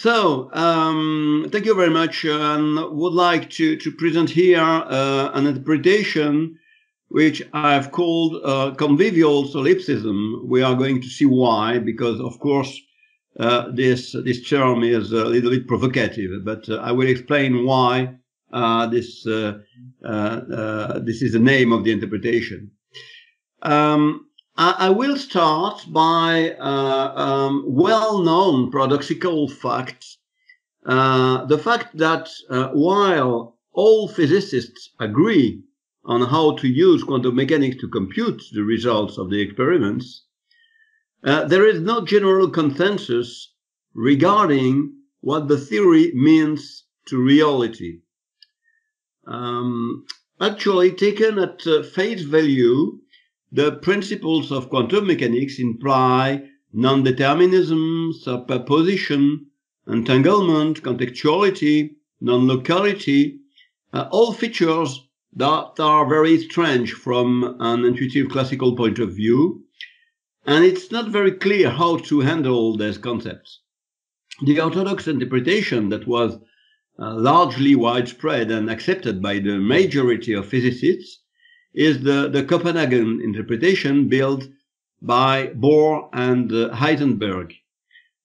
So, um, thank you very much. And would like to, to present here uh, an interpretation which I've called uh, convivial solipsism. We are going to see why, because of course uh, this this term is a little bit provocative, but uh, I will explain why uh, this uh, this is the name of the interpretation. Um, I, will start by um, well-known paradoxical facts. the fact that while all physicists agree on how to use quantum mechanics to compute the results of the experiments, uh, there is no general consensus regarding what the theory means to reality. Um, actually, taken at uh, face value, the principles of quantum mechanics imply non-determinism, superposition, entanglement, contextuality, non-locality, uh, all features that are very strange from an intuitive classical point of view, and it's not very clear how to handle these concepts. The orthodox interpretation that was uh, largely widespread and accepted by the majority of physicists is the, the Copenhagen interpretation built by Bohr and uh, Heisenberg.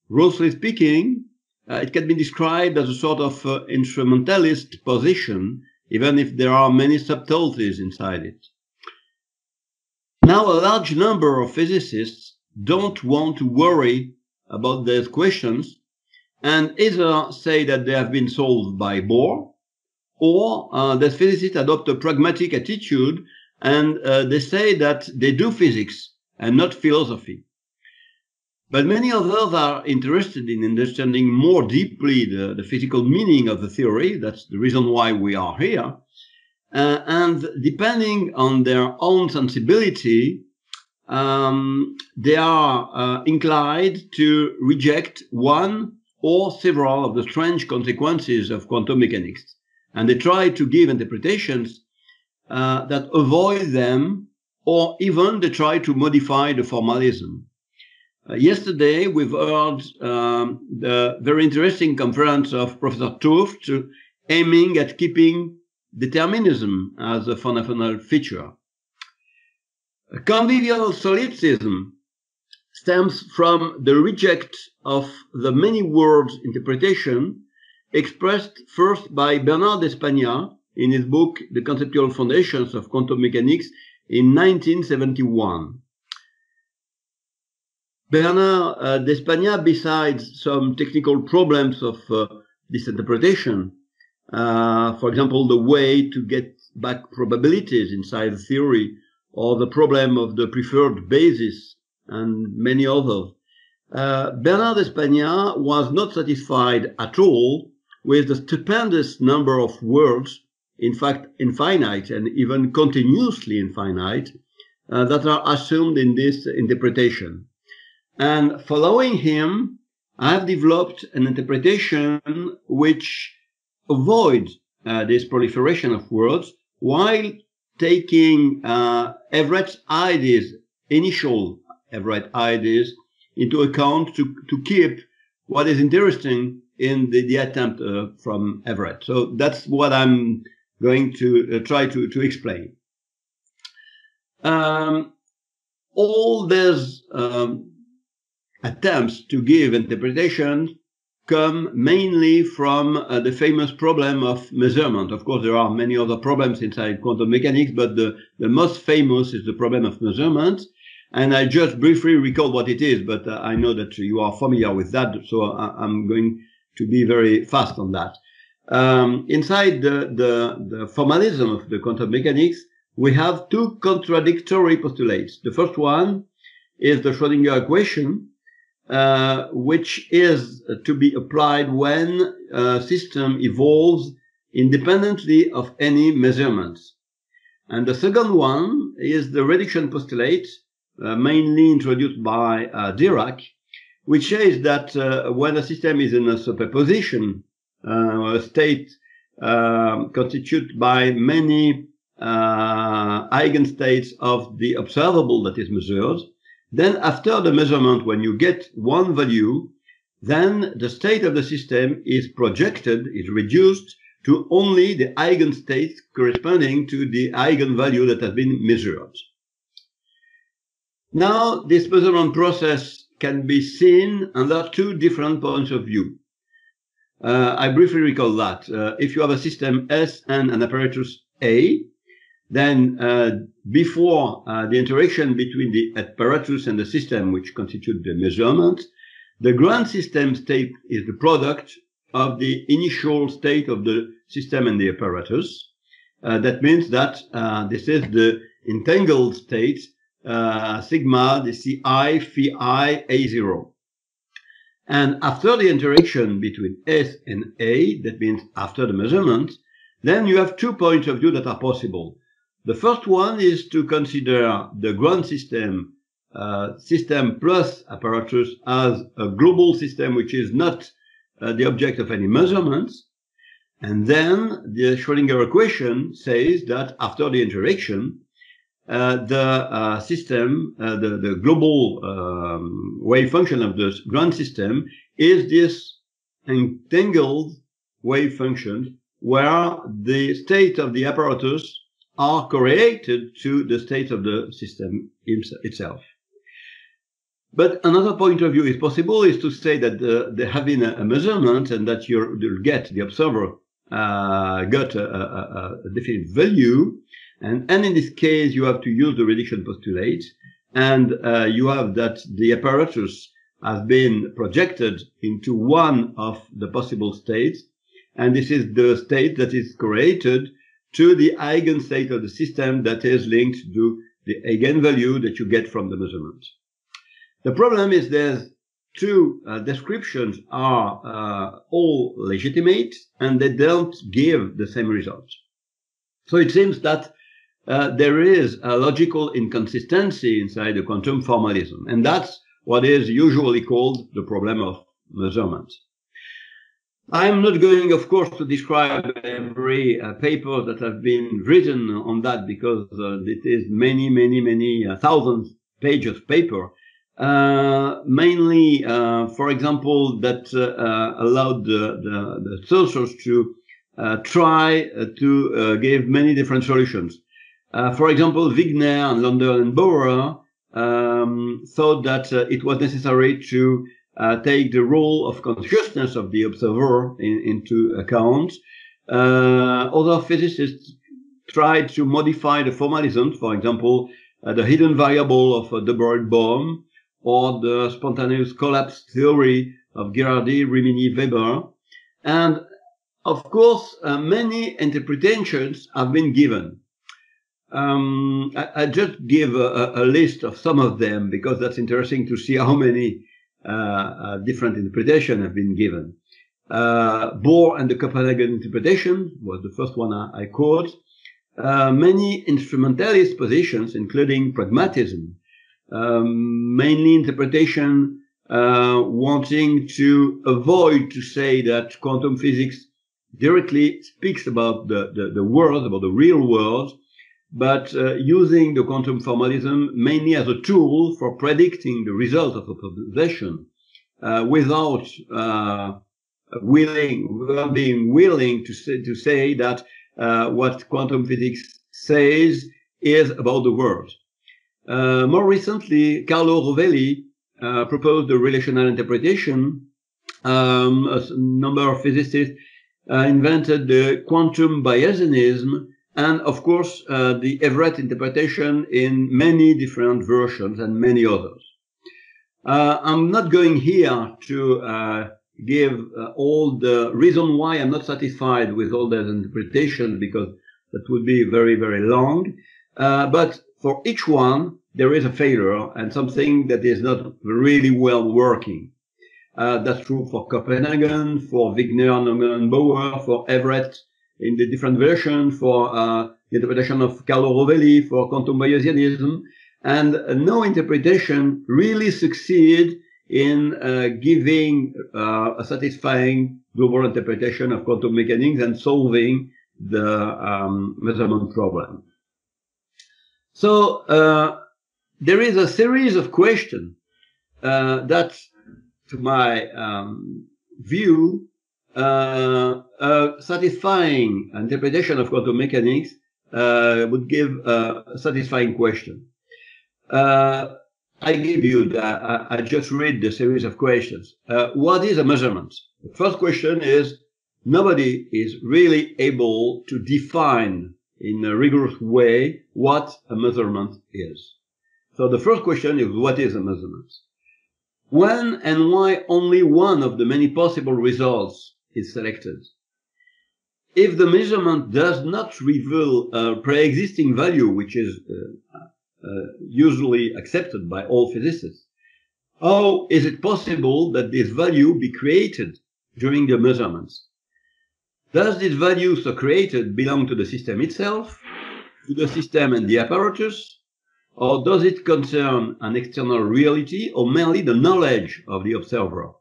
Roughly speaking, uh, it can be described as a sort of uh, instrumentalist position even if there are many subtleties inside it. Now, a large number of physicists don't want to worry about these questions and either say that they have been solved by Bohr or uh, that physicists adopt a pragmatic attitude and uh, they say that they do physics and not philosophy. But many of others are interested in understanding more deeply the, the physical meaning of the theory. That's the reason why we are here. Uh, and depending on their own sensibility, um, they are uh, inclined to reject one or several of the strange consequences of quantum mechanics. And they try to give interpretations uh, that avoid them, or even they try to modify the formalism. Uh, yesterday, we've heard um, the very interesting conference of Professor 't Hooft aiming at keeping determinism as a fundamental feature. Convivial solipsism stems from the reject of the many words interpretation expressed first by Bernard d'Espagnat in his book The Conceptual Foundations of Quantum Mechanics in 1971. Bernard uh, besides some technical problems of uh, this interpretation, uh, for example, the way to get back probabilities inside the theory, or the problem of the preferred basis, and many others. Uh, Bernard d'Espagnat was not satisfied at all with the stupendous number of words, in fact infinite and even continuously infinite, uh, that are assumed in this interpretation. And following him, I have developed an interpretation which avoids uh, this proliferation of words while taking uh, Everett's ideas, initial Everett ideas, into account to, to keep what is interesting in the, the attempt uh, from Everett. So that's what I'm going to uh, try to, to explain. Um, all these um, attempts to give interpretations come mainly from uh, the famous problem of measurement. Of course, there are many other problems inside quantum mechanics, but the, the most famous is the problem of measurement. And I just briefly recall what it is, but uh, I know that you are familiar with that, so I, am going to be very fast on that. Um, inside the, the, the formalism of the quantum mechanics, we have two contradictory postulates. The first one is the Schrodinger equation, uh, which is to be applied when a system evolves independently of any measurements. And the second one is the reduction postulate, uh, mainly introduced by uh, Dirac, which says that uh, when a system is in a superposition, uh, a state um, constituted by many eigenstates of the observable that is measured, then after the measurement, when you get one value, then the state of the system is projected, is reduced to only the eigenstate corresponding to the eigenvalue that has been measured. Now, this measurement process can be seen under two different points of view. Uh, I briefly recall that uh, if you have a system S and an apparatus A, then uh, before uh, the interaction between the apparatus and the system, which constitute the measurement, the ground system state is the product of the initial state of the system and the apparatus. Uh, that means that uh, this is the entangled state, sigma, the Ci, Phi, A0. And after the interaction between S and A, that means after the measurement, then you have two points of view that are possible. The first one is to consider the ground system, uh, system plus apparatus as a global system which is not uh, the object of any measurements. And then the Schrodinger equation says that after the interaction, uh, the uh, system, uh, the, the global um, wave function of the ground system is this entangled wave function where the state of the apparatus are correlated to the state of the system itself. But another point of view is possible is to say that uh, there have been a, a measurement and that you get, the observer uh, got a, a, a, definite value and, and in this case, you have to use the reduction postulate, and uh, you have that the apparatus has been projected into one of the possible states, and this is the state that is correlated to the eigenstate of the system that is linked to the eigenvalue that you get from the measurement. The problem is there's two uh, descriptions are uh, all legitimate and they don't give the same results. So it seems that uh, there is a logical inconsistency inside the quantum formalism. And that's what is usually called the problem of measurement. I'm not going, of course, to describe every uh, paper that have been written on that because uh, it is many, many, many uh, thousands pages of paper. Uh, mainly, uh, for example, that allowed the, the, the searchers to try to give many different solutions. Uh, for example, Wigner and London and Bauer um, thought that uh, it was necessary to uh, take the role of consciousness of the observer in, into account. Uh, other physicists tried to modify the formalism, for example, uh, the hidden variable of the Broglie-Bohm or the spontaneous collapse theory of Ghirardi, Rimini, Weber. And of course, uh, many interpretations have been given. Um, I, I, just give a, a, list of some of them because that's interesting to see how many uh, uh, different interpretations have been given. Uh, Bohr and the Copenhagen interpretation was the first one I, I quote. Uh, many instrumentalist positions, including pragmatism, um, mainly interpretation uh, wanting to avoid to say that quantum physics directly speaks about the, the, the world, about the real world, but uh, using the quantum formalism mainly as a tool for predicting the result of a proposition uh, without uh, willing, without being willing to say, to say that uh, what quantum physics says is about the world. Uh, more recently, Carlo Rovelli uh, proposed the relational interpretation. Um, a number of physicists invented the quantum Bayesianism, and of course uh, the Everett interpretation in many different versions and many others. Uh, I'm not going here to uh, give uh, all the reason why I'm not satisfied with all those interpretations because that would be very, very long. Uh, but for each one, there is a failure and something that is not really well working. Uh, that's true for Copenhagen, for Wigner, and Bauer, for Everett, in the different versions for uh, the interpretation of Carlo Rovelli for quantum Bayesianism, and uh, no interpretation really succeed in uh, giving uh, a satisfying global interpretation of quantum mechanics and solving the um, measurement problem. So uh, there is a series of questions uh, that to my um, view, a satisfying interpretation of quantum mechanics uh, would give a satisfying question. Uh, I give you the, I, I, just read the series of questions. Uh, what is a measurement? The first question is nobody is really able to define in a rigorous way what a measurement is. So the first question is what is a measurement? When and why only one of the many possible results is selected? If the measurement does not reveal a pre-existing value, which is uh, uh, usually accepted by all physicists, how is it possible that this value be created during the measurements? Does this value so created belong to the system itself, to the system and the apparatus, or does it concern an external reality or merely the knowledge of the observer?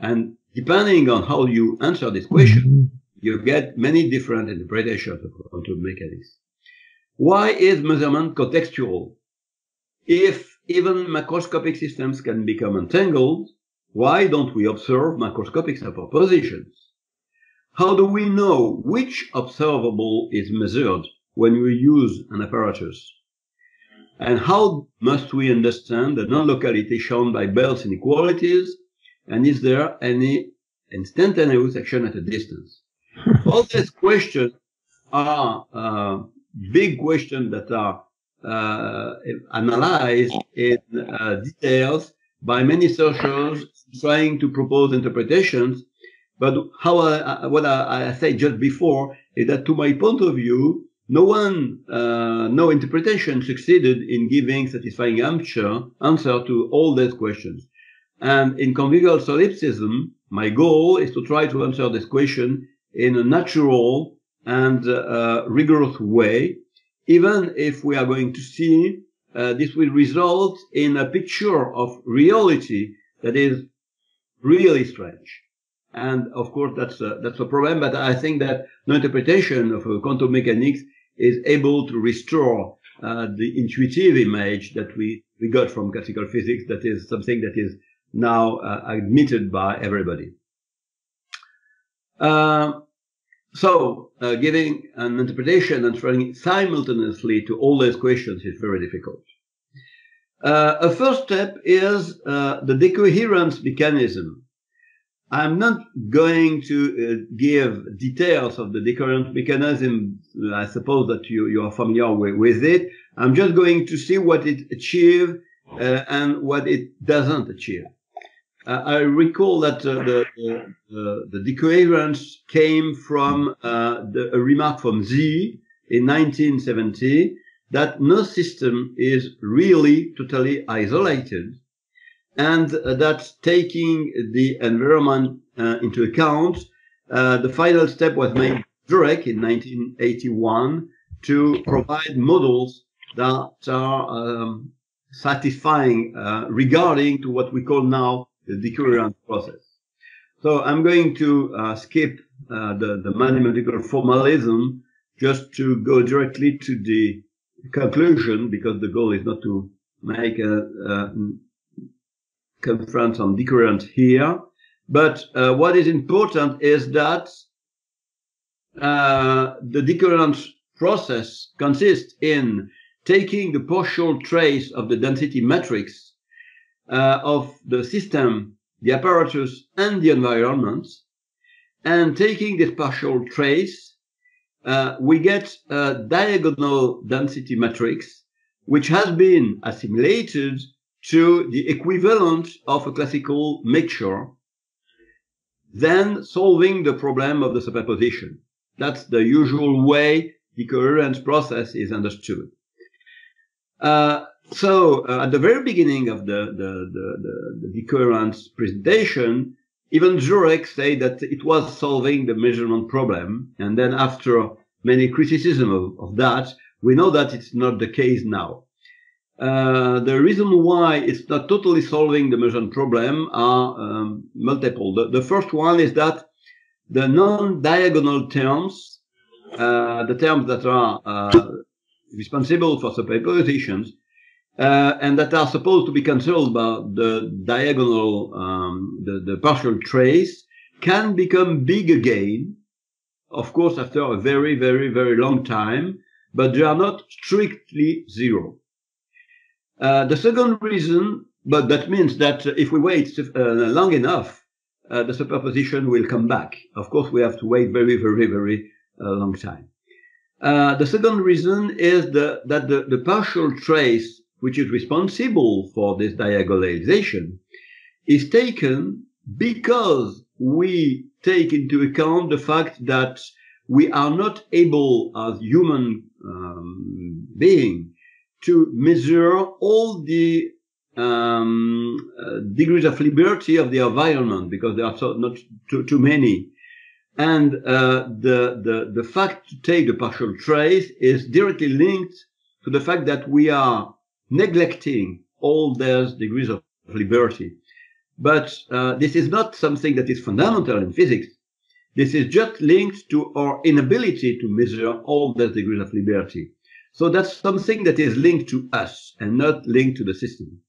And depending on how you answer this question, mm-hmm. you get many different interpretations of quantum mechanics. Why is measurement contextual? If even macroscopic systems can become entangled, why don't we observe macroscopic superpositions? How do we know which observable is measured when we use an apparatus? And how must we understand the non-locality shown by Bell's inequalities? And is there any instantaneous action at a distance? All these questions are uh, big questions that are uh, analyzed in uh, details by many searchers trying to propose interpretations. But how I, what I, I said just before is that to my point of view, no one, uh, no interpretation succeeded in giving satisfying answer, answer to all these questions. And in convivial solipsism, my goal is to try to answer this question in a natural and uh, rigorous way, even if we are going to see uh, this will result in a picture of reality that is really strange. And of course, that's a, that's a problem. But I think that no interpretation of uh, quantum mechanics is able to restore uh, the intuitive image that we, we got from classical physics. That is something that is now uh, admitted by everybody. Uh, so, uh, giving an interpretation and trying simultaneously to all those questions is very difficult. A first step is the decoherence mechanism. I'm not going to uh, give details of the decoherence mechanism. I suppose that you, you are familiar with, with, it. I'm just going to see what it achieves uh, and what it doesn't achieve. Uh, I recall that uh, the, the, the, decoherence came from uh, the, a remark from Zeh in 1970 that no system is really totally isolated and uh, that taking the environment uh, into account, uh, the final step was made Zurek in 1981 to provide models that are um, satisfying regarding to what we call now the decoherence process. So I'm going to uh, skip uh, the, the mathematical formalism just to go directly to the conclusion because the goal is not to make a, a confront on decoherence here. But uh, what is important is that uh, the decoherence process consists in taking the partial trace of the density matrix uh, of the system, the apparatus, and the environment, and taking this partial trace, uh, we get a diagonal density matrix, which has been assimilated to the equivalent of a classical mixture, then solving the problem of the superposition. That's the usual way the coherence process is understood. Uh, so uh, at the very beginning of the, the, the, the, the decoherence presentation, even Zurek said that it was solving the measurement problem. And then after many criticism of, of that, we know that it's not the case now. Uh, the reason why it's not totally solving the measurement problem are um, multiple. The, the, first one is that the non-diagonal terms, uh, the terms that are uh, responsible for superpositions, uh, and that are supposed to be controlled by the diagonal, um, the, the partial trace, can become big again, of course, after a very, very, very long time, but they are not strictly zero. Uh, the second reason, but that means that if we wait uh, long enough, uh, the superposition will come back. Of course, we have to wait very, very, very uh, long time. Uh, the second reason is the, that the, the partial trace which is responsible for this diagonalization, is taken because we take into account the fact that we are not able as human um, being to measure all the um, uh, degrees of liberty of the environment because there are so, not too, too many. And uh, the, the, the fact to take the partial trace is directly linked to the fact that we are neglecting all those degrees of liberty. But uh, this is not something that is fundamental in physics. This is just linked to our inability to measure all those degrees of liberty. So that's something that is linked to us and not linked to the system.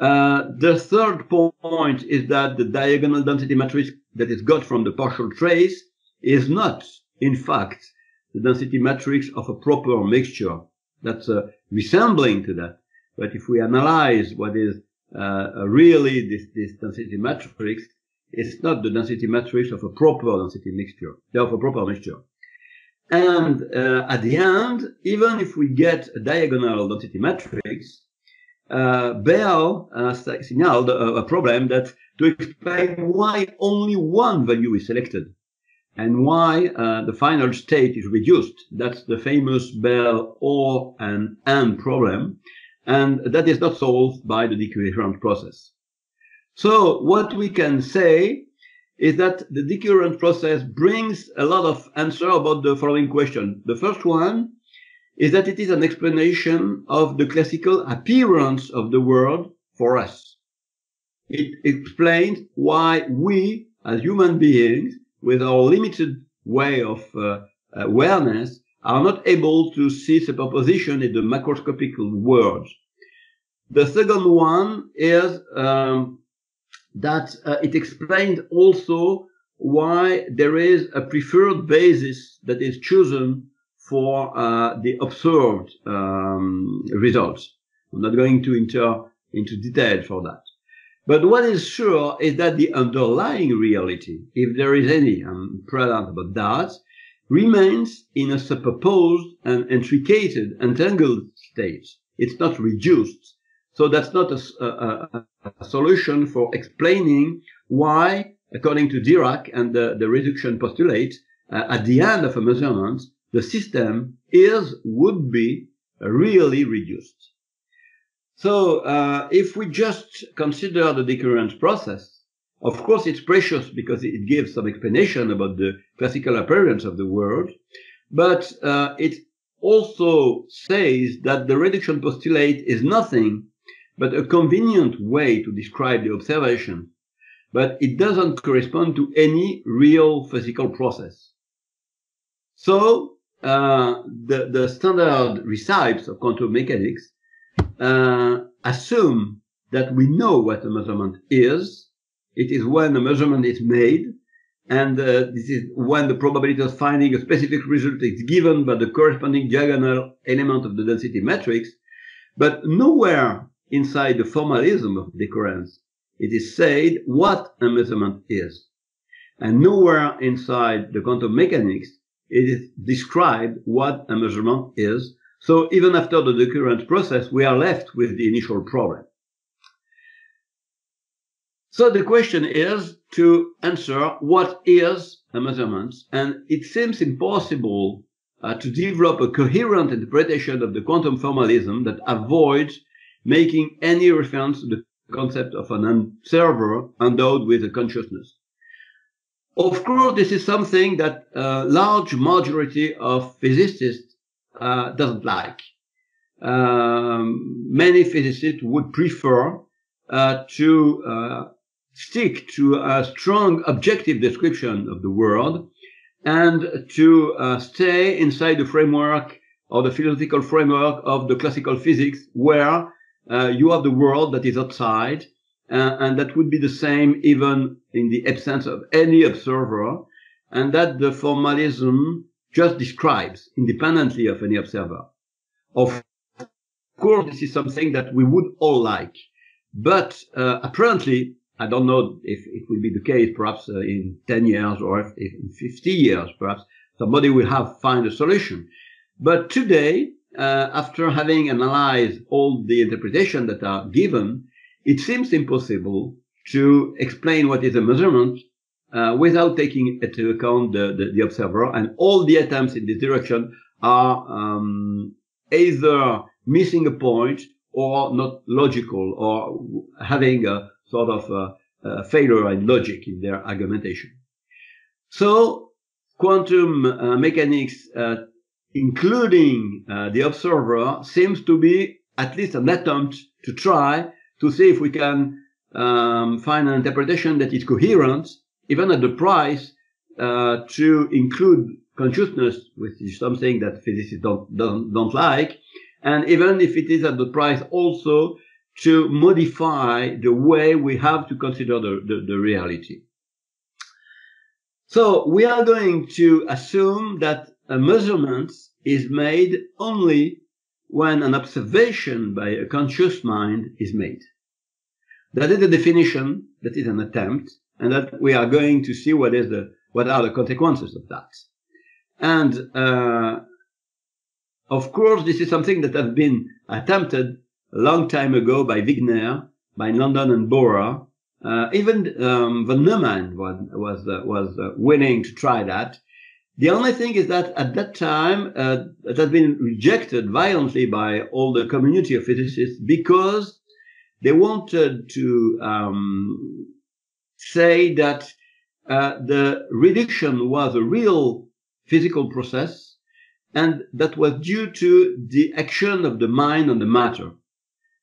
Uh, the third point is that the diagonal density matrix that is got from the partial trace is not, in fact, the density matrix of a proper mixture. That's uh, resembling to that. But if we analyze what is uh, really this, this density matrix, it's not the density matrix of a proper density mixture, of a proper mixture. And uh, at the end, even if we get a diagonal density matrix, uh, Bell uh, signaled a, a, problem that to explain why only one value is selected and why uh, the final state is reduced. That's the famous Bell or and and problem, and that is not solved by the decoherent process. So what we can say is that the decoherent process brings a lot of answer about the following question. The first one is that it is an explanation of the classical appearance of the world for us. It explains why we, as human beings, with our limited way of uh, awareness, are not able to see superposition in the macroscopic world. The second one is um, that uh, it explains also why there is a preferred basis that is chosen for uh, the observed um, results. I'm not going to enter into detail for that. But what is sure is that the underlying reality, if there is any, I'm present about that, remains in a superposed and intricated, entangled state. It's not reduced. So that's not a, a, a solution for explaining why, according to Dirac and the, the reduction postulate, uh, at the end of a measurement, the system is, would be really reduced. So uh, if we just consider the decoherence process, of course it's precious because it gives some explanation about the classical appearance of the world, but uh, it also says that the reduction postulate is nothing but a convenient way to describe the observation, but it doesn't correspond to any real physical process. So uh, the, the standard recipes of quantum mechanics uh, assume that we know what a measurement is. It is when a measurement is made, and uh, this is when the probability of finding a specific result is given by the corresponding diagonal element of the density matrix. But nowhere inside the formalism of decoherence it is said what a measurement is. And nowhere inside the quantum mechanics it is described what a measurement is so even after the decoherence process, we are left with the initial problem. So the question is to answer what is a measurement, and it seems impossible uh, to develop a coherent interpretation of the quantum formalism that avoids making any reference to the concept of an observer endowed with a consciousness. Of course, this is something that a large majority of physicists uh, doesn't like. Um, many physicists would prefer uh, to uh, stick to a strong objective description of the world and to uh, stay inside the framework or the philosophical framework of the classical physics where uh, you have the world that is outside, uh, and that would be the same even in the absence of any observer, and that the formalism just describes independently of any observer. Of course, this is something that we would all like, but uh, apparently, I don't know if it will be the case perhaps uh, in 10 years or if, if in 50 years, perhaps somebody will have find a solution. But today, uh, after having analyzed all the interpretations that are given, it seems impossible to explain what is a measurement uh, without taking into account the, the, the, observer. And all the attempts in this direction are um, either missing a point or not logical or having a sort of a, a failure in logic in their argumentation. So quantum uh, mechanics uh, including uh, the observer, seems to be at least an attempt to try to see if we can um, find an interpretation that is coherent, even at the price uh, to include consciousness, which is something that physicists don't, don't, don't like, and even if it is at the price also to modify the way we have to consider the, the, the reality. So we are going to assume that a measurement is made only when an observation by a conscious mind is made. That is a definition, that is an attempt, and that we are going to see what is the, what are the consequences of that. And, uh, of course, this is something that has been attempted a long time ago by Wigner, by London and Bauer. Uh, even um, von Neumann was was, uh, was uh, willing to try that, the only thing is that at that time, uh, it had been rejected violently by all the community of physicists because they wanted to um, say that uh, the reduction was a real physical process and that was due to the action of the mind on the matter.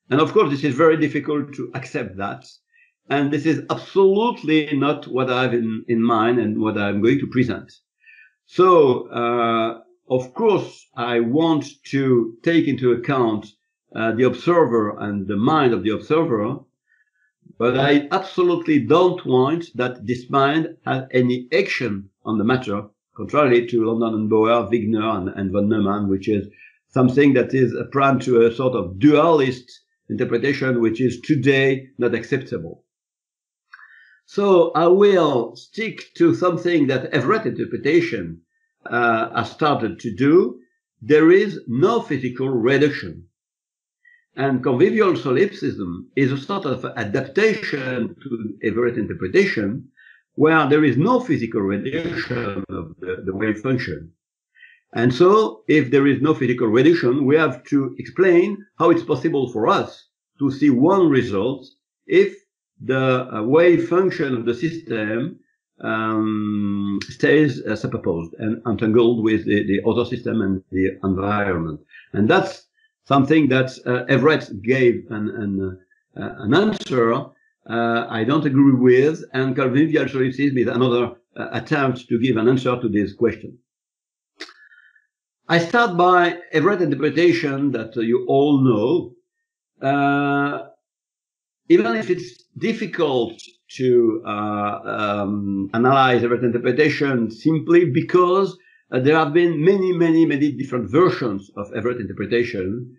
And of course, this is very difficult to accept that. And this is absolutely not what I have in, in mind and what I'm going to present. So, uh, of course, I want to take into account uh, the observer and the mind of the observer, but I absolutely don't want that this mind has any action on the matter, contrary to London and Bauer, Wigner, and, and von Neumann, which is something that is apparent to a sort of dualist interpretation, which is today not acceptable. So I will stick to something that Everett interpretation uh, has started to do. There is no physical reduction. And convivial solipsism is a sort of adaptation to Everett interpretation where there is no physical reduction of the, the wave function. And so, if there is no physical reduction, we have to explain how it's possible for us to see one result if the uh, wave function of the system um, stays uh, superposed and entangled with the, the other system and the environment. And that's something that uh, Everett gave an, an, uh, an answer uh, I don't agree with, and convivial solipsism is another uh, attempt to give an answer to this question. I start by Everett interpretation that you all know even if it's difficult to uh, um, analyze Everett interpretation simply because uh, there have been many, many, many different versions of Everett interpretation.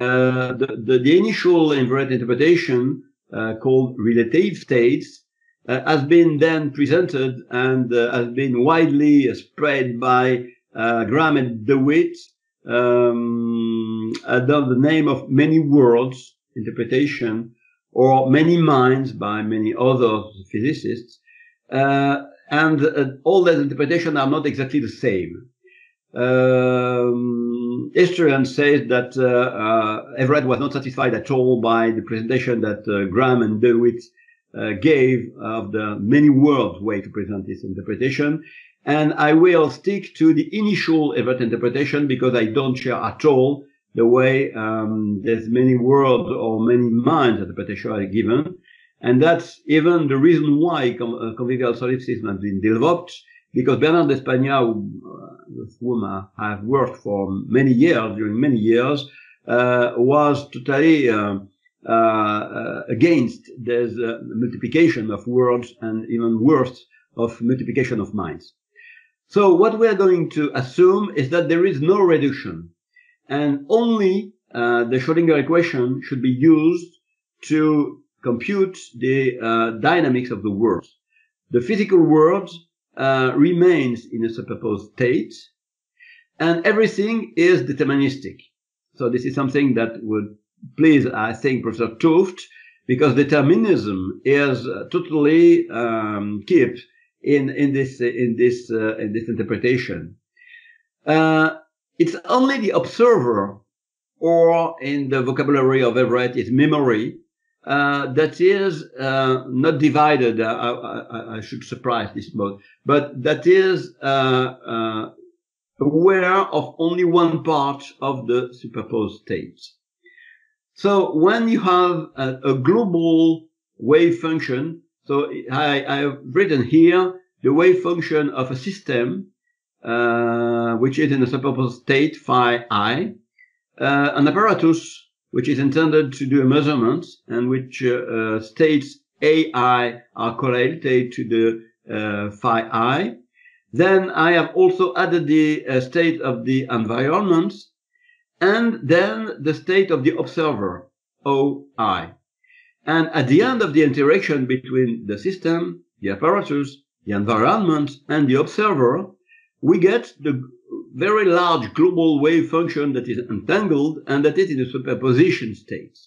Uh, the, the, the, initial Everett interpretation uh, called relative states uh, has been then presented and uh, has been widely spread by Graham and DeWitt um, under the name of many worlds interpretation or many minds by many other physicists. Uh, and uh, all that interpretations are not exactly the same. Um, historians say that uh, uh, Everett was not satisfied at all by the presentation that uh, Graham and DeWitt uh, gave of the many worlds way to present this interpretation. And I will stick to the initial Everett interpretation because I don't share at all the way um, there's many worlds or many minds interpretation are given. And that's even the reason why uh, convivial solipsism has been developed, because Bernard d'Espagnat, uh, with whom I have worked for many years, during many years, uh, was totally uh, uh, against this multiplication of words and even worse of multiplication of minds. So what we are going to assume is that there is no reduction and only uh, the Schrodinger equation should be used to compute the uh, dynamics of the world. The physical world uh, remains in a superposed state and everything is deterministic. So this is something that would please, I think, Professor 't Hooft, because determinism is uh, totally um, kept in in this in this uh, in this interpretation. Uh, it's only the observer, or in the vocabulary of Everett, is memory uh, that is uh, not divided. I, I, I, should surprise this mode, but that is uh, aware of only one part of the superposed states. So when you have a, a global wave function, so I, I, have written here the wave function of a system, uh, which is in a superposed state phi i, uh, an apparatus which is intended to do a measurement and which uh, uh states ai are correlated to the uh, phi i. Then I have also added the uh, state of the environment and then the state of the observer, OI. And at the end of the interaction between the system, the apparatus, the environment, and the observer, we get the very large global wave function that is entangled and that is in a superposition state.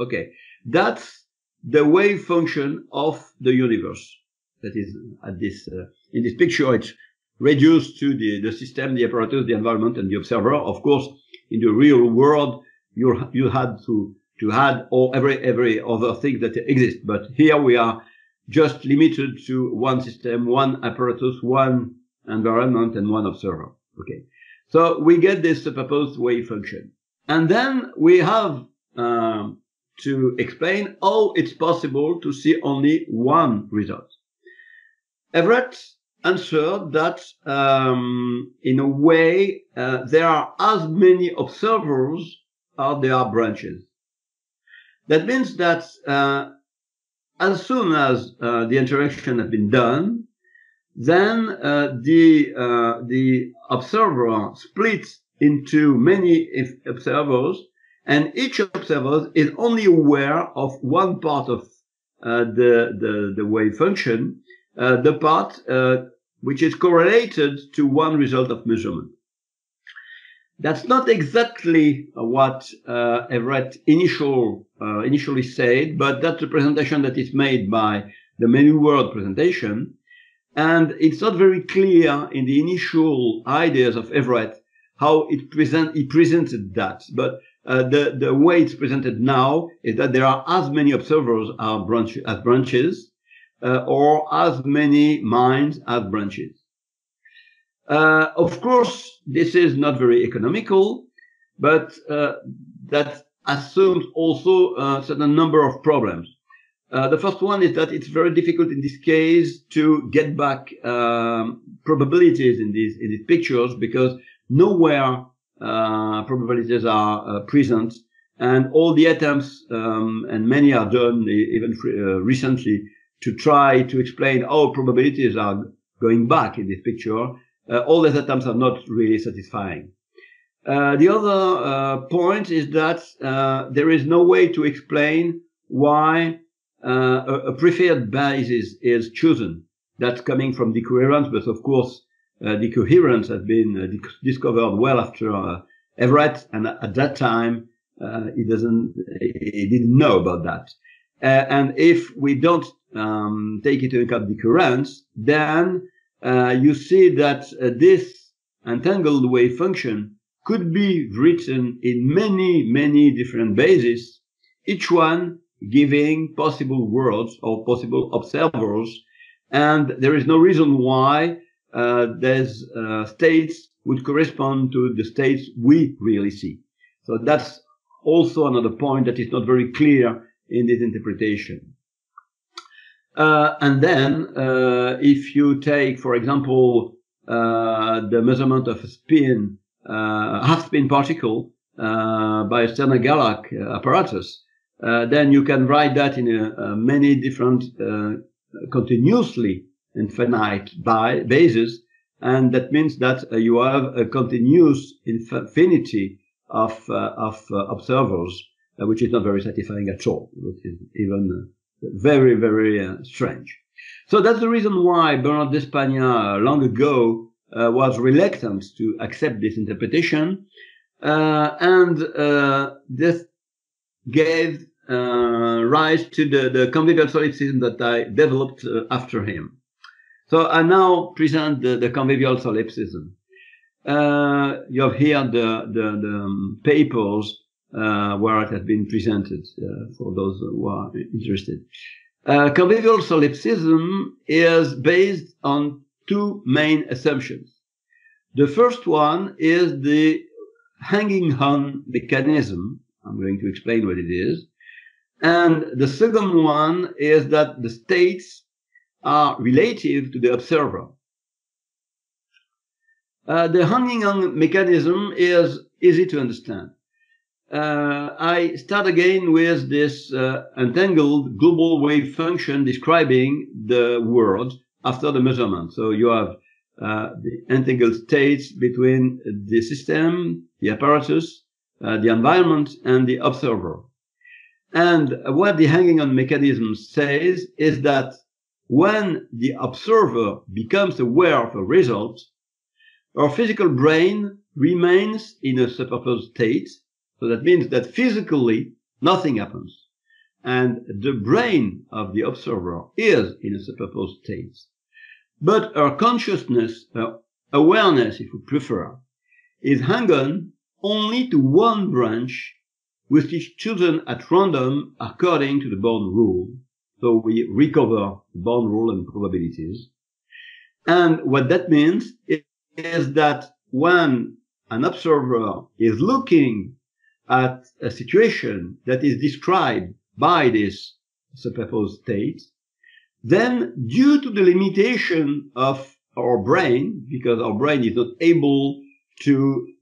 Okay, that's the wave function of the universe. That is at this uh, in this picture. It's reduced to the, the system, the apparatus, the environment, and the observer. Of course, in the real world, you you had to to add all every every other thing that exists. But here we are just limited to one system, one apparatus, one environment, and one observer. Okay, so we get this superposed wave function, and then we have um, to explain how it's possible to see only one result. Everett answered that um, in a way uh, there are as many observers as there are branches. That means that uh, as soon as uh, the interaction has been done, then uh, the uh, the observer splits into many observers, and each observer is only aware of one part of uh, the, the the wave function, the part which is correlated to one result of measurement. That's not exactly what uh, Everett initial, uh, initially said, but that's the presentation that is made by the many world presentation. And it's not very clear in the initial ideas of Everett how it present, he presented that. But uh, the, the way it's presented now is that there are as many observers as, branch, as branches, uh, or as many minds as branches. Uh, of course, this is not very economical, but uh, that assumes also a certain number of problems. Uh, the first one is that it's very difficult in this case to get back um, probabilities in these in these pictures because nowhere uh, probabilities are uh, present, and all the attempts um, and many are done even recently to try to explain how probabilities are going back in this picture, uh, all these attempts are not really satisfying. Uh, the other uh, point is that uh, there is no way to explain why uh, a, preferred basis is chosen. That's coming from decoherence, but of course, uh, decoherence has been discovered well after Everett, and at that time, he doesn't, he didn't know about that. and if we don't um, take into account currents, then uh, you see that uh, this entangled wave function could be written in many, many different bases, each one giving possible worlds or possible observers. And there is no reason why uh, these uh, states would correspond to the states we really see. So that's also another point that is not very clear in this interpretation. Uh, and then, uh, if you take, for example, uh, the measurement of a spin, uh, half spin particle, by a Stern-Gerlach uh, apparatus, then you can write that in a, a many different uh, continuously infinite by bases, and that means that uh, you have a continuous infinity of of observers, which is not very satisfying at all, which is even very very strange. So that's the reason why Bernard d'Espagnat long ago uh, was reluctant to accept this interpretation, uh, and uh, this gave rise to the, the convivial solipsism that I developed after him. So I now present the, the convivial solipsism. Uh, you have here the, the, the um, papers uh, where it has been presented uh, for those who are interested. convivial solipsism is based on two main assumptions. The first one is the hanging on mechanism. I'm going to explain what it is. And the second one is that the states are relative to the observer. Uh, the hanging on mechanism is easy to understand. Uh, I start again with this uh, entangled global wave function describing the world after the measurement. So you have uh, the entangled states between the system, the apparatus, uh, the environment, and the observer. And what the hanging on mechanism says is that when the observer becomes aware of a result, our physical brain remains in a superposed state. So that means that physically nothing happens. And the brain of the observer is in a superposed state. But our consciousness, our awareness, if we prefer, is hung on only to one branch, which is children at random according to the Born rule. So we recover Born rule and probabilities. And what that means is that when an observer is looking at a situation that is described by this superposed state, then, due to the limitation of our brain, because our brain is not able to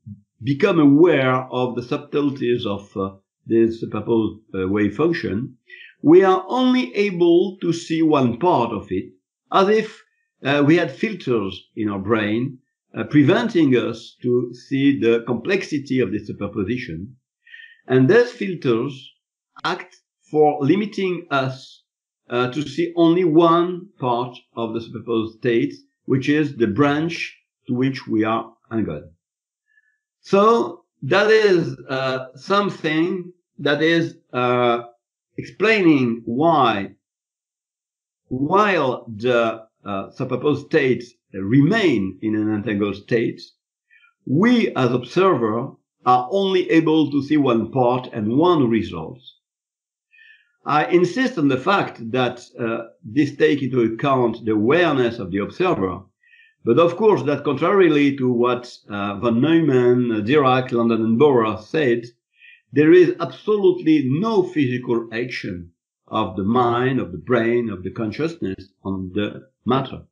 become aware of the subtleties of uh, this superposed uh, wave function, we are only able to see one part of it, as if uh, we had filters in our brain uh, preventing us to see the complexity of the superposition. And those filters act for limiting us uh, to see only one part of the superposed state, which is the branch to which we are anchored. So that is uh, something that is uh, explaining why, while the uh, superposed states remain in an entangled state, we as observer are only able to see one part and one result. I insist on the fact that uh, this take into account the awareness of the observer, but of course that contrarily to what uh, von Neumann, uh, Dirac, London and Bohr said, there is absolutely no physical action of the mind, of the brain, of the consciousness on the matter.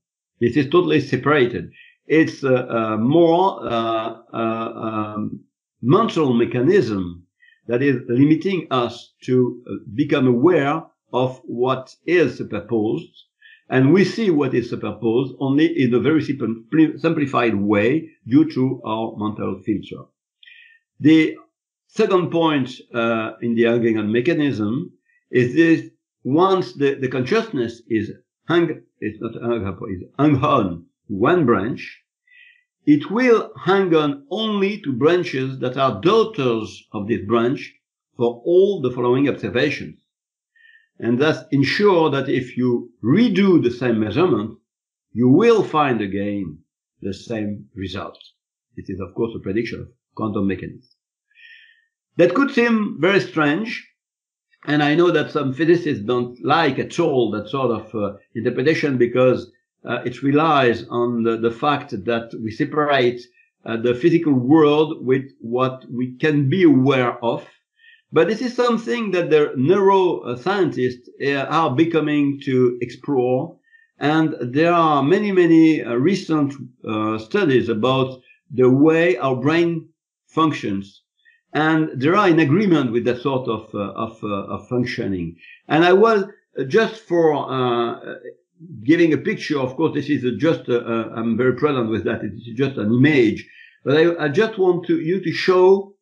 This is totally separated. It's a, a more uh, uh, um, mental mechanism that is limiting us to uh, become aware of what is superposed. And we see what is superposed only in a very simplified way due to our mental filter. The second point uh, in the on mechanism is this once the, the consciousness is hung, it's not hung it's hung on one branch, it will hang on only to branches that are daughters of this branch for all the following observations. And thus ensure that if you redo the same measurement, you will find again the same result. It is of course a prediction of quantum mechanics. That could seem very strange, and I know that some physicists don't like at all that sort of uh, interpretation because uh, it relies on the, the, fact that we separate uh, the physical world with what we can be aware of. But this is something that the neuroscientists uh, are becoming to explore. And there are many, many uh, recent uh, studies about the way our brain functions. and they are in agreement with that sort of uh, of, uh, of functioning. And I was uh, just for uh, giving a picture. Of course, this is just I'm very present with that. It is just an image, but I, I just want to you to show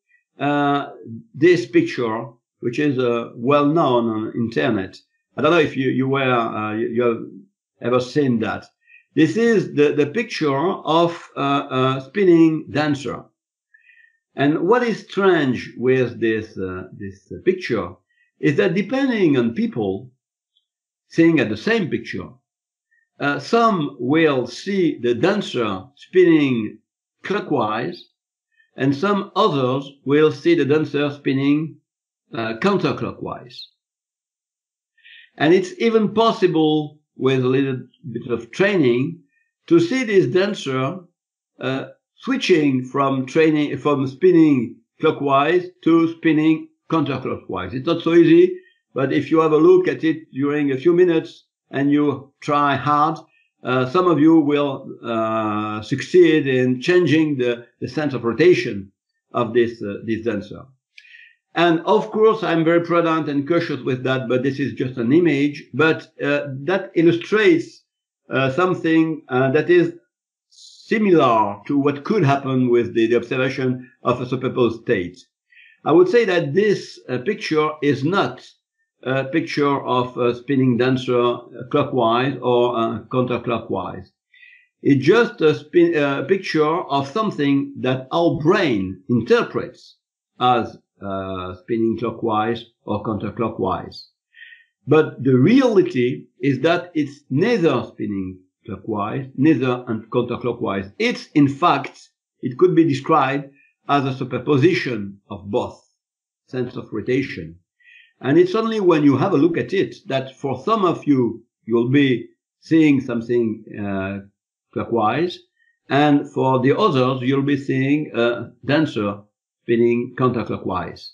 this picture, which is well known on internet. I don't know if you you were you, you have ever seen that. This is the, the picture of a spinning dancer. And what is strange with this, uh, this picture is that depending on people seeing at the same picture, uh, some will see the dancer spinning clockwise, and some others will see the dancer spinning uh, counterclockwise. And it's even possible with a little bit of training to see this dancer uh, switching from training from spinning clockwise to spinning counterclockwise. It's not so easy, but if you have a look at it during a few minutes and you try hard, uh, some of you will uh, succeed in changing the, the sense of rotation of this uh, this dancer. And of course, I'm very prudent and cautious with that, but this is just an image. But uh, that illustrates uh, something that is similar to what could happen with the, the observation of a superposed state. I would say that this picture is not a picture of a spinning dancer clockwise or uh, counterclockwise. It's just a, spin, a picture of something that our brain interprets as uh, spinning clockwise or counterclockwise. But the reality is that it's neither spinning clockwise, neither and counterclockwise. It's, in fact, it could be described as a superposition of both sense of rotation. And it's only when you have a look at it that for some of you, you'll be seeing something uh, clockwise, and for the others, you'll be seeing a dancer spinning counterclockwise.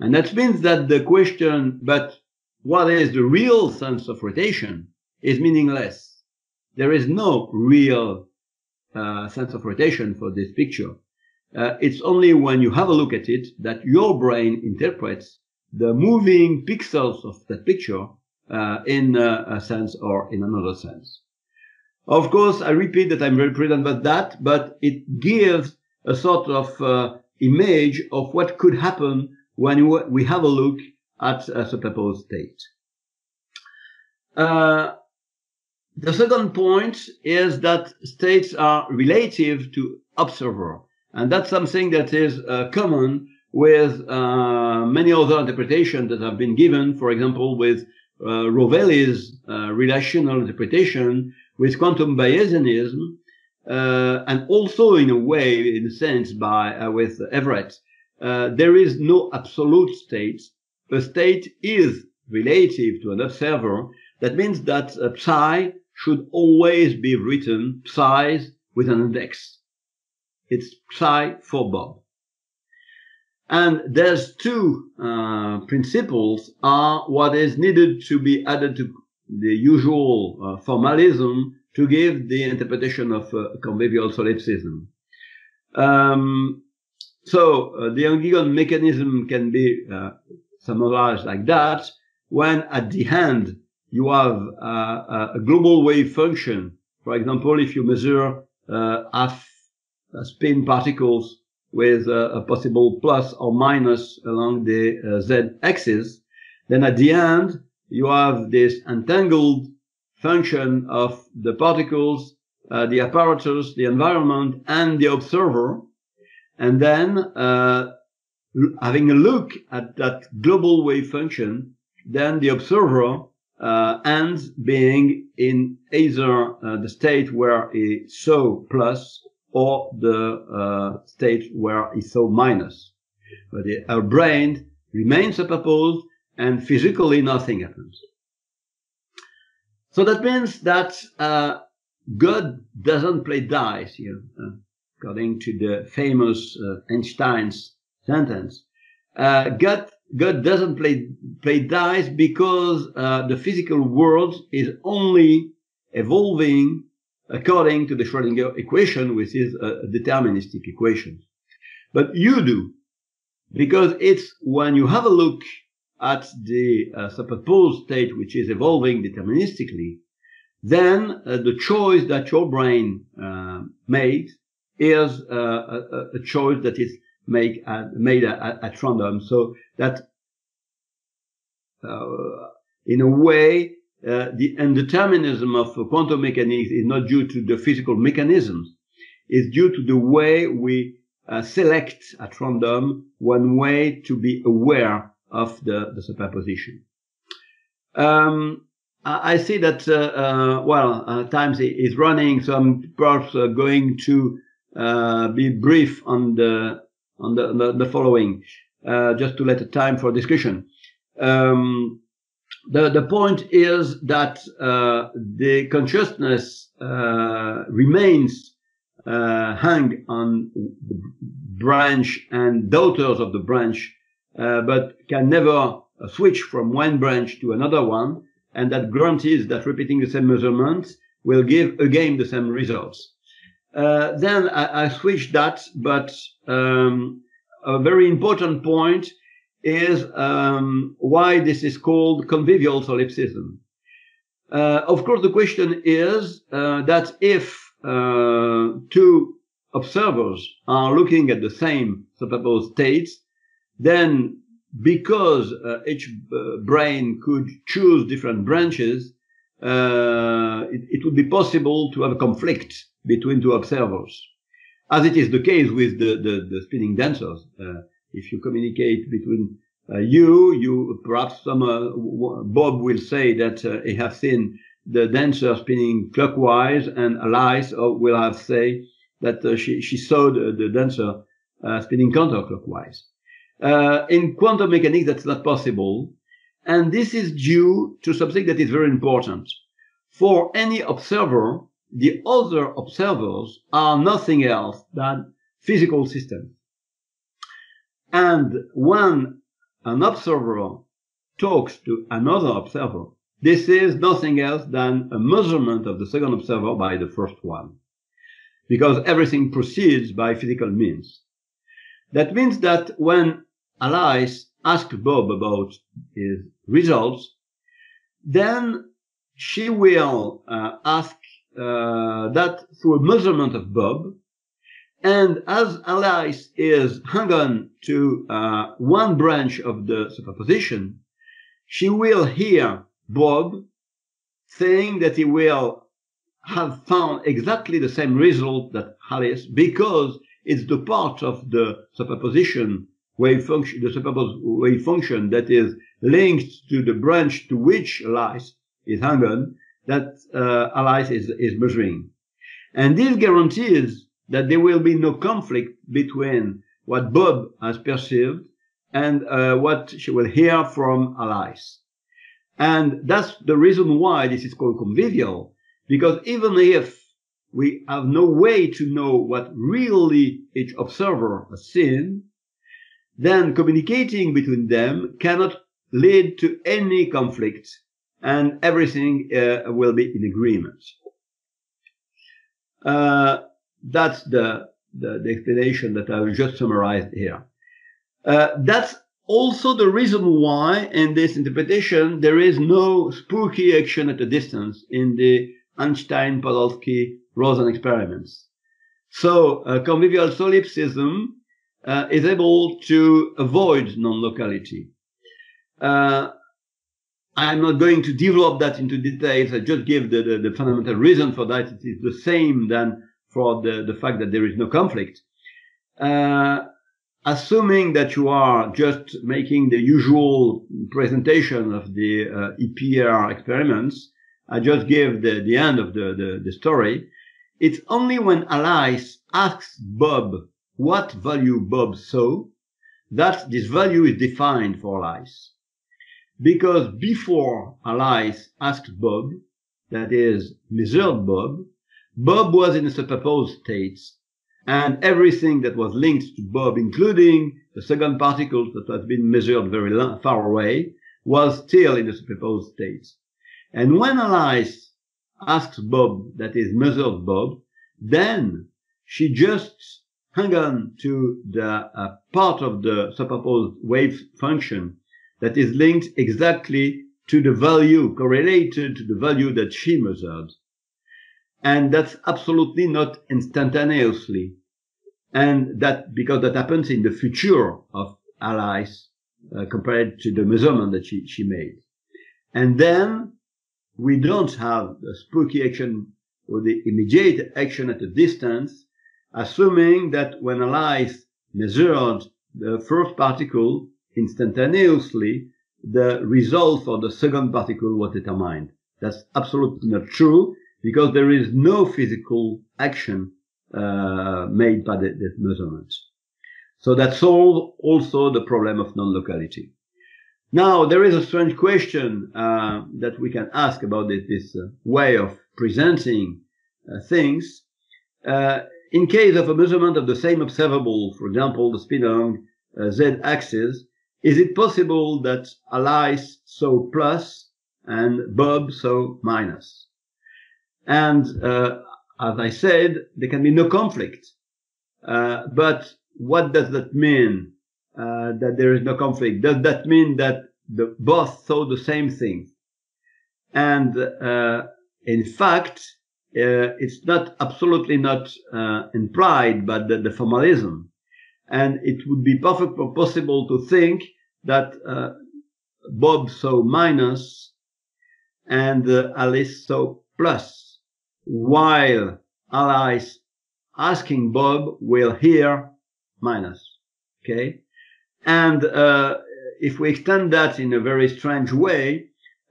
And that means that the question, but what is the real sense of rotation, is meaningless. There is no real uh, sense of rotation for this picture. Uh, it's only when you have a look at it that your brain interprets the moving pixels of the picture uh, in a sense or in another sense. Of course, I repeat that I'm very prudent about that, but it gives a sort of uh, image of what could happen when we have a look at a superposed state. Uh, the second point is that states are relative to observer. And that's something that is uh, common with uh, many other interpretations that have been given, for example, with uh, Rovelli's uh, relational interpretation, with quantum Bayesianism, uh, and also in a way, in a sense, by uh, with Everett. Uh, there is no absolute state. A state is relative to an observer. That means that psi should always be written psi with an index. It's psi for Bob. And there's two uh, principles are what is needed to be added to the usual uh, formalism to give the interpretation of uh, convivial solipsism. Um, so uh, the Young mechanism can be uh, summarized like that when at the end you have uh, a global wave function. For example, if you measure half spin particles with a possible plus or minus along the uh, z-axis, then at the end you have this entangled function of the particles, uh, the apparatus, the environment, and the observer, and then uh, having a look at that global wave function, then the observer uh, ends being in either uh, the state where he saw plus or the uh, state where he saw minus. But our brain remains superposed and physically nothing happens. So that means that uh, God doesn't play dice here, uh, according to the famous uh, Einstein's sentence. Uh, God, God doesn't play, play dice because uh, the physical world is only evolving according to the Schrodinger equation, which is a deterministic equation. But you do. because it's when you have a look at the uh, superposed state which is evolving deterministically, then uh, the choice that your brain uh, makes is uh, a, a, choice that is make, uh, made at, at, random. So that uh, in a way, the indeterminism of quantum mechanics is not due to the physical mechanisms. It's due to the way we select at random one way to be aware of the, the superposition. Um, I see that, uh, uh, well, uh, time is running, so I'm perhaps uh, going to uh, be brief on the on the, the, the following, uh, just to let the time for discussion. Um, the, the point is that uh, the consciousness uh, remains uh, hung on the branch and daughters of the branch, but can never switch from one branch to another one and that guarantees that repeating the same measurements will give again the same results. Uh, then I, I switched that, but um, a very important point is um, why this is called convivial solipsism. Uh, of course, the question is uh, that if uh, two observers are looking at the same superposed states, then because uh, each uh, brain could choose different branches, uh, it, it, would be possible to have a conflict between two observers, as it is the case with the, the, the spinning dancers. Uh, if you communicate between uh, you, you perhaps some uh, Bob will say that he has seen the dancer spinning clockwise, and Alice will have say that she, she saw the, the dancer spinning counterclockwise. Uh, in quantum mechanics, that's not possible. And this is due to something that is very important. For any observer, the other observers are nothing else than physical systems. And when an observer talks to another observer, this is nothing else than a measurement of the second observer by the first one. Because everything proceeds by physical means. That means that when Alice asked Bob about his results, then she will uh, ask uh, that through a measurement of Bob. And as Alice is hung on to uh, one branch of the superposition, she will hear Bob saying that he will have found exactly the same result that Alice because it's the part of the superposition wave function, the superposed wave function that is linked to the branch to which Alice is hung on, that uh, Alice is, is measuring. And this guarantees that there will be no conflict between what Bob has perceived and uh, what she will hear from Alice. And that's the reason why this is called convivial, because even if we have no way to know what really each observer has seen, then communicating between them cannot lead to any conflict and everything uh, will be in agreement. Uh, that's the, the, the, explanation that I will just summarized here. Uh, that's also the reason why in this interpretation there is no spooky action at a distance in the Einstein, Podolsky, Rosen experiments. So uh, convivial solipsism uh, is able to avoid non-locality. Uh, I'm not going to develop that into details. I just give the, the, the, fundamental reason for that. It is the same than for the, the fact that there is no conflict. Uh, assuming that you are just making the usual presentation of the uh, EPR experiments, I just give the, the end of the, the, the story. It's only when Alice asks Bob what value Bob saw, that this value is defined for Alice. Because before Alice asked Bob, that is, measured Bob, Bob was in a superposed state, and everything that was linked to Bob, including the second particle that has been measured very far away, was still in a superposed state. And when Alice asks Bob, that is, measured Bob, then she just hang on to the uh, part of the superposed wave function that is linked exactly to the value, correlated to the value that she measured. And that's absolutely not instantaneously. And that, because that happens in the future of Alice uh, compared to the measurement that she, she made. And then we don't have the spooky action or the immediate action at a distance, assuming that when Alice measured the first particle instantaneously, the result for the second particle was determined. That's absolutely not true because there is no physical action uh, made by the, the measurement. So that solves also the problem of non-locality. Now, there is a strange question uh, that we can ask about this, this uh, way of presenting uh, things. Uh, in case of a measurement of the same observable, for example, the spin along uh, z-axis, is it possible that Alice saw plus and Bob saw minus? And uh, as I said, there can be no conflict. Uh, but what does that mean? Uh, that there is no conflict. Does that mean that the both saw the same thing? And uh, in fact, uh, it's not absolutely not uh, implied, but the, the formalism and it would be perfectly possible to think that uh, Bob saw minus and Alice saw plus, while Alice asking Bob will hear minus. Okay, and uh, if we extend that in a very strange way,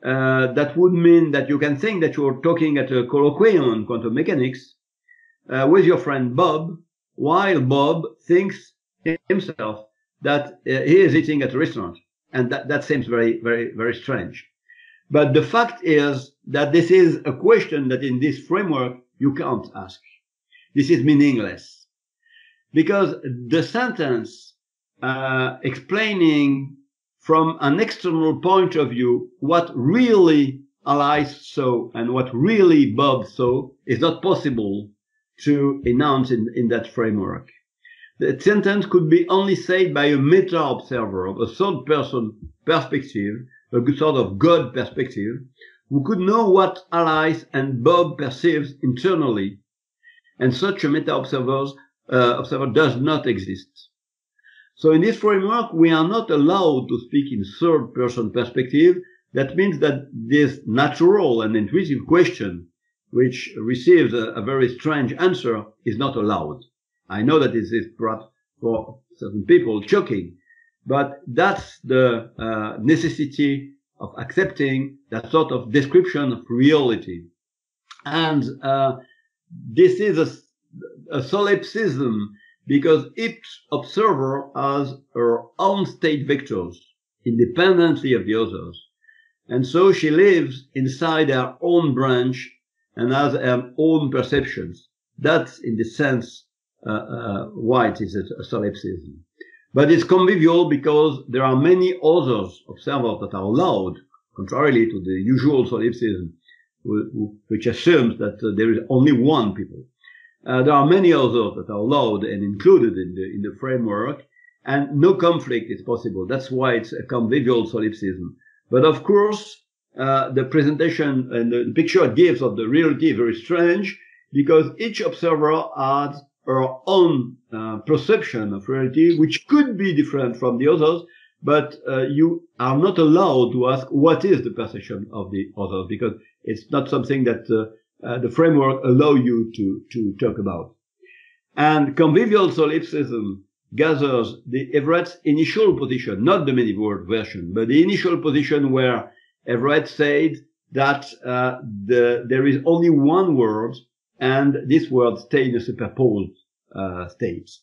uh, that would mean that you can think that you're talking at a colloquium on quantum mechanics uh, with your friend Bob, while Bob thinks himself that uh, he is eating at a restaurant. And that, that seems very, very, very strange. But the fact is that this is a question that in this framework you can't ask. This is meaningless. Because the sentence uh, explaining from an external point of view what really Alice saw and what really Bob saw is not possible to announce in, in that framework. The sentence could be only said by a meta observer of a third person perspective, a sort of God perspective, who could know what Alice and Bob perceives internally. And such a meta uh, observer does not exist. So in this framework, we are not allowed to speak in third person perspective. That means that this natural and intuitive question, which receives a, a very strange answer, is not allowed. I know that this is perhaps for certain people shocking, but that's the uh, necessity of accepting that sort of description of reality. And uh, this is a, a solipsism because each observer has her own state vectors independently of the others. And so she lives inside her own branch and has her own perceptions. That's in the sense uh, uh, white is a, a solipsism. But it's convivial because there are many others observers that are allowed, contrarily to the usual solipsism, which assumes that uh, there is only one people. Uh, there are many others that are allowed and included in the in the framework, and no conflict is possible. That's why it's a convivial solipsism. But of course, uh, the presentation and the picture it gives of the reality is very strange because each observer has our own uh, perception of reality, which could be different from the others, but uh, you are not allowed to ask what is the perception of the others because it's not something that uh, uh the framework allow you to, to talk about. And convivial solipsism gathers the Everett's initial position, not the word version, but the initial position where Everett said that uh, the, there is only one word and this word stay in a superposed uh, states.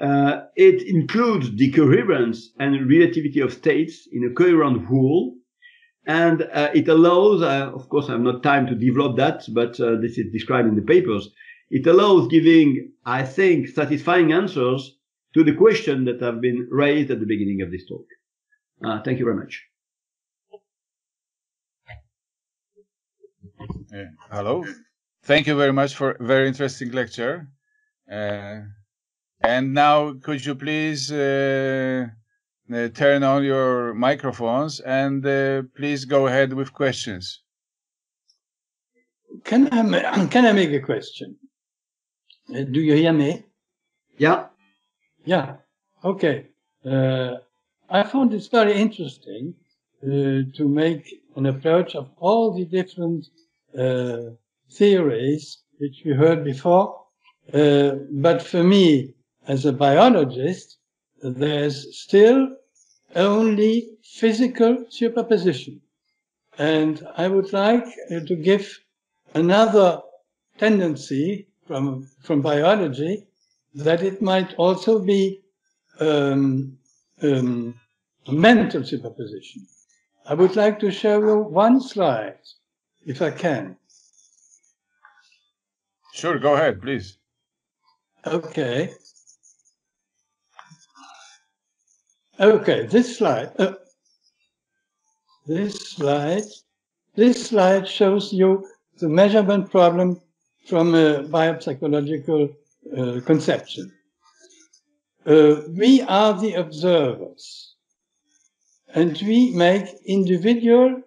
Uh, it includes decoherence and relativity of states in a coherent whole. And uh, it allows, uh, of course, I have not time to develop that, but uh, this is described in the papers. It allows giving, I think, satisfying answers to the question that have been raised at the beginning of this talk. Uh, thank you very much. hello. Thank you very much for a very interesting lecture. Uh, And now, could you please uh, uh, turn on your microphones and uh, please go ahead with questions? Can I, ma- can I make a question? Uh, do you hear me? Yeah. Yeah. Okay. Uh, I found it very interesting uh, to make an approach of all the different uh, theories which we heard before. Uh, but for me, as a biologist, there's still only physical superposition. And I would like uh, to give another tendency from, from biology that it might also be um, um, mental superposition. I would like to show you one slide, if I can. Sure, go ahead, please. Okay. Okay, this slide. Uh, this slide. This slide shows you the measurement problem from a biopsychological uh, conception. Uh, we are the observers, and we make individual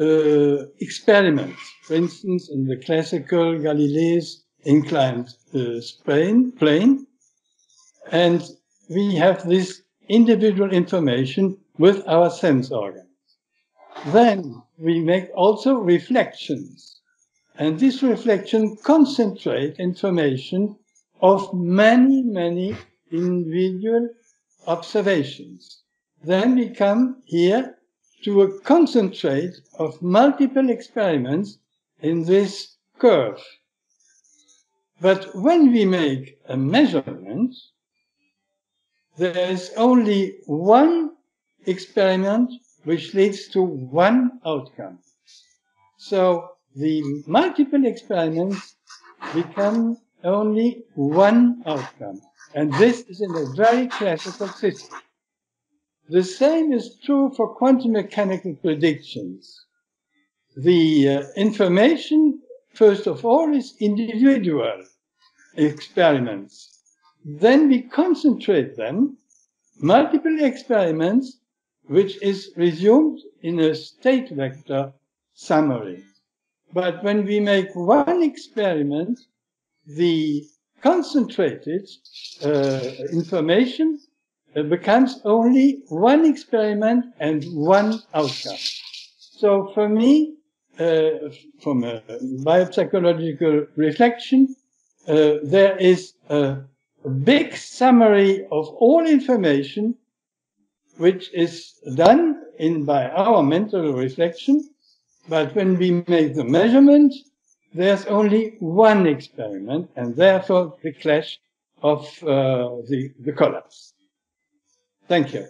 uh, experiments. For instance, in the classical Galilee's inclined uh, plane, plane, and we have this individual information with our sense organs. Then we make also reflections, and this reflection concentrate information of many, many individual observations. Then we come here to a concentrate of multiple experiments in this curve. But when we make a measurement, there is only one experiment which leads to one outcome. So the multiple experiments become only one outcome. And this is in a very classical system. The same is true for quantum mechanical predictions. The uh, information, first of all, is individual experiments. Then we concentrate them, multiple experiments, which is resumed in a state vector summary. But when we make one experiment, the concentrated uh, information uh, becomes only one experiment and one outcome. So for me, uh, from a biopsychological reflection, uh, there is a, a big summary of all information which is done in by our mental reflection. But when we make the measurement, there's only one experiment, and therefore the clash of uh, the, the collapse. Thank you.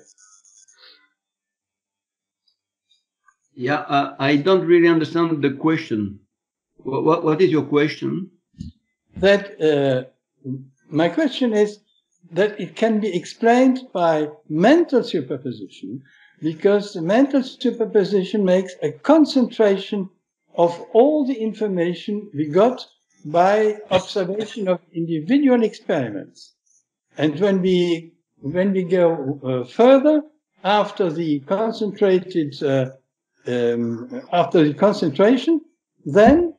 Yeah, uh, I don't really understand the question. What, what, what is your question? That uh, my question is that it can be explained by mental superposition because the mental superposition makes a concentration of all the information we got by observation of individual experiments. And when we when we go uh, further after the concentrated uh, um, after the concentration, then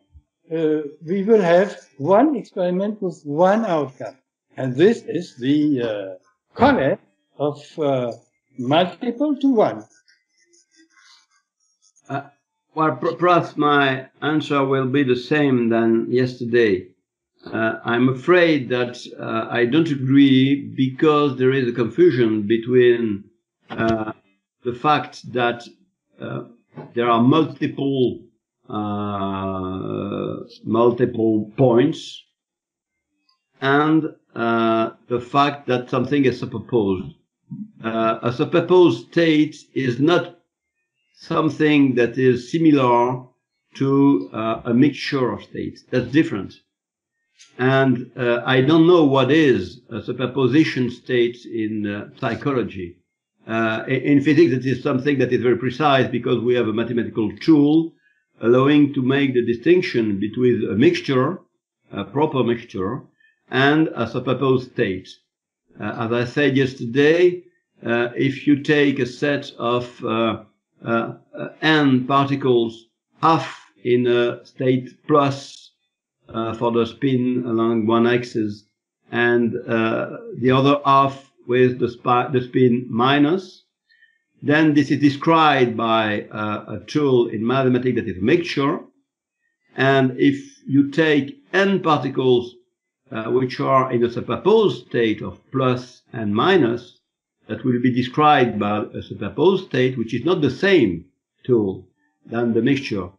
uh, we will have one experiment with one outcome, and this is the collapse of multiple to one. Uh, well, perhaps my answer will be the same than yesterday. Uh, I'm afraid that uh, I don't agree because there is a confusion between uh, the fact that uh, there are multiple uh, multiple points and uh, the fact that something is superposed. a superposed state is not something that is similar to a mixture of states. That's different. And uh, I don't know what is a superposition state in uh, psychology. Uh, in physics, it is something that is very precise because we have a mathematical tool allowing to make the distinction between a mixture, a proper mixture, and a superposed state. Uh, as I said yesterday, uh, if you take a set of uh, n particles, half in a state plus Uh, for the spin along one axis, and uh, the other half with the, spi- the spin minus, then this is described by uh, a tool in mathematics that is mixture. And if you take n particles uh, which are in a superposed state of plus and minus, that will be described by a superposed state, which is not the same tool than the mixture.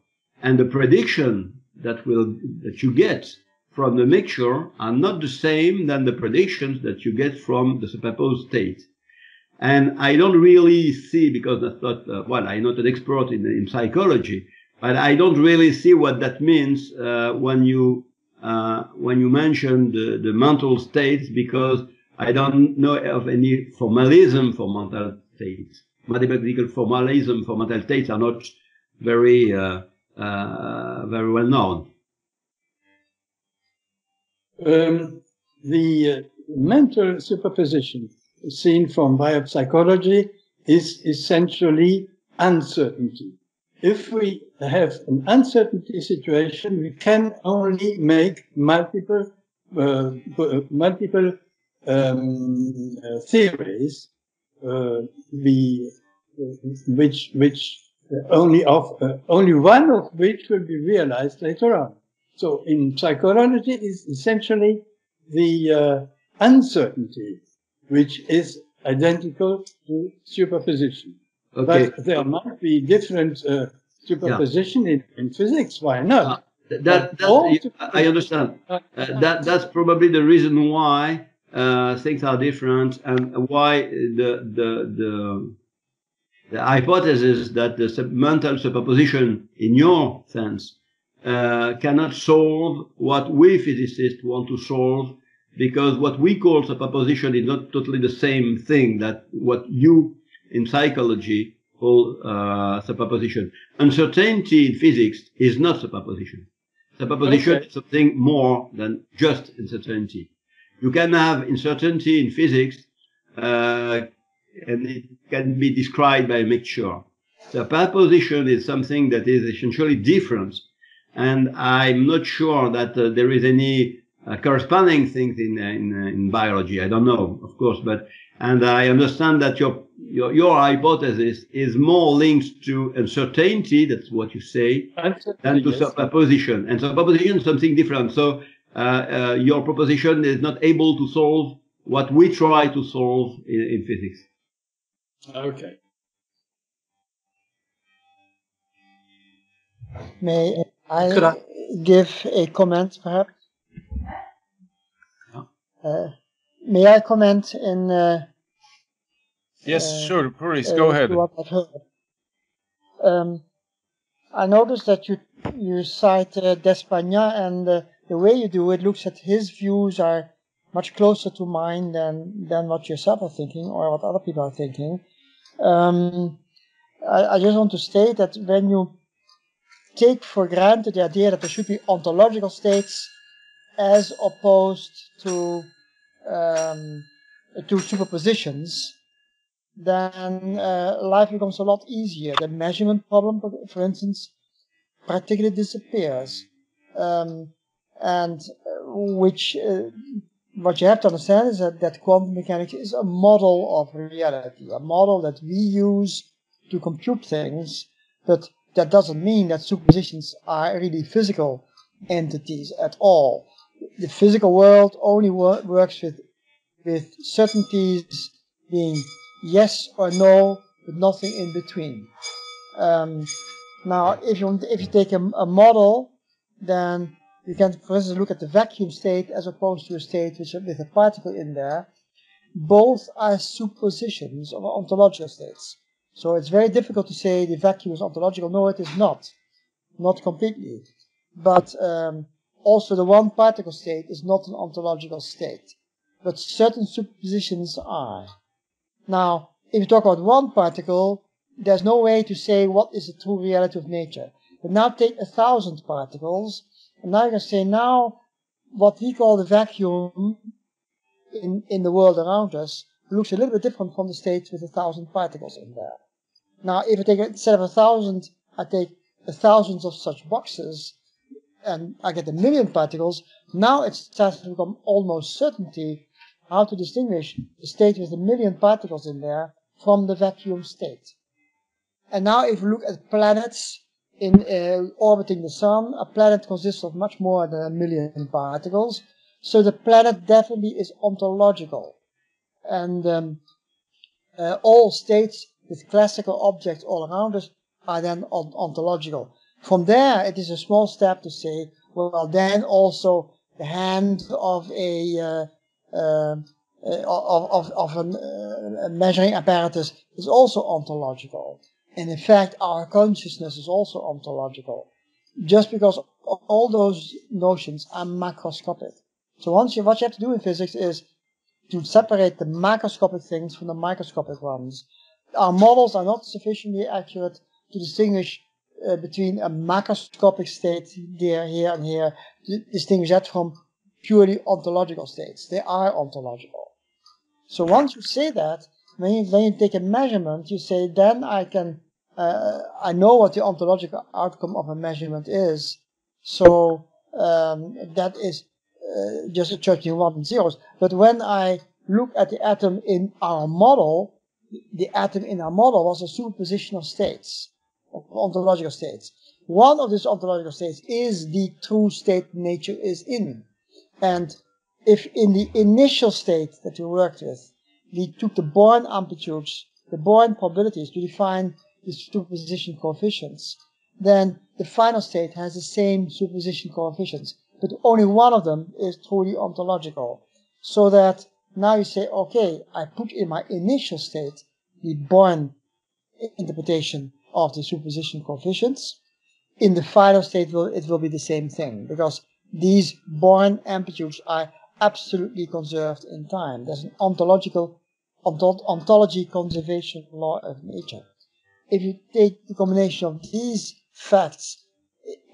And the prediction that will, that you get from the mixture are not the same than the predictions that you get from the superposed state. And I don't really see, because that's not, uh, well, I'm not an expert in, in, psychology, but I don't really see what that means uh, when you uh, when you mention the, the mental states, because I don't know of any formalism for mental states. Mathematical formalism for mental states are not very uh, very well known. Um, the uh, mental superposition seen from biopsychology is essentially uncertainty. If we have an uncertainty situation, we can only make multiple uh, multiple um, uh, theories, uh, the, which which only of uh, only one of which will be realized later on. So in psychology, is essentially the uh, uncertainty, which is identical to superposition. Okay. But there might be different uh, superposition yeah. in, in, physics. Why not? Uh, that, that I understand. Uh, that that's probably the reason why uh, things are different and why the the the the hypothesis that the mental superposition in your sense uh, cannot solve what we physicists want to solve because what we call superposition is not totally the same thing that what you in psychology call uh, superposition. Uncertainty in physics is not superposition. Superposition okay. is something more than just uncertainty. You can have uncertainty in physics, uh, and it can be described by a mixture. Superposition is something that is essentially different, and I'm not sure that uh, there is any uh, corresponding things in, in, in biology. I don't know, of course, but and I understand that your, your, your hypothesis is more linked to uncertainty, that's what you say, than to yes. superposition. And superposition is something different. So uh, uh, your proposition is not able to solve what we try to solve in, in physics. Okay. May I, I, give a comment, perhaps? Uh, may I comment in? Uh, yes, uh, sure, please go ahead. What I've heard. Um, I noticed that you you cite uh, D'Espagnat, and uh, the way you do it looks at his views are much closer to mine than than what yourself are thinking or what other people are thinking. Um, I, I just want to state that when you take for granted the idea that there should be ontological states as opposed to um, to superpositions, then uh, life becomes a lot easier. The measurement problem, for instance, practically disappears. Um, and uh, which, uh, what you have to understand is that, that quantum mechanics is a model of reality, a model that we use to compute things, but that doesn't mean that superpositions are really physical entities at all the physical world only wor works with with certainties being yes or no, with nothing in between. Um, now, if you if you take a, a, model, then you can, for instance, look at the vacuum state as opposed to a state which with a particle in there. Both are superpositions of ontological states. So it's very difficult to say the vacuum is ontological. No, it is not, not completely. But um, also, the one particle state is not an ontological state, but certain superpositions are. Now, if you talk about one particle, there's no way to say what is the true reality of nature. But now take a thousand particles, and now you can say now what we call the vacuum in, in the world around us looks a little bit different from the state with a thousand particles in there. Now, if I take instead of a thousand, I take thousands of such boxes, and I get a million particles. Now it starts to become almost certainty how to distinguish the state with a million particles in there from the vacuum state. And now, if you look at planets in uh, orbiting the sun, a planet consists of much more than a million particles. So the planet definitely is ontological. And um, uh, all states with classical objects all around us are then on ontological. From there, it is a small step to say, well, then also the hand of a uh, uh, of, of, of an, uh, a measuring apparatus is also ontological. And in fact, our consciousness is also ontological. Just because all those notions are macroscopic. So once you, what you have to do in physics is to separate the macroscopic things from the microscopic ones. Our models are not sufficiently accurate to distinguish uh, between a macroscopic state there, here, and here, to distinguish that from purely ontological states. They are ontological. So once you say that, when you, when you take a measurement, you say, then I can, uh, I know what the ontological outcome of a measurement is. So um, that is uh, just a church in one and zeros. But when I look at the atom in our model, the atom in our model was a superposition of states, of ontological states. One of these ontological states is the true state nature is in. And if in the initial state that we worked with, we took the Born amplitudes, the Born probabilities to define the superposition coefficients, then the final state has the same superposition coefficients, but only one of them is truly ontological. So that now you say, okay, I put in my initial state the Born interpretation of the superposition coefficients. In the final state, it will be the same thing because these Born amplitudes are absolutely conserved in time. There's an ontological ontology conservation law of nature. If you take the combination of these facts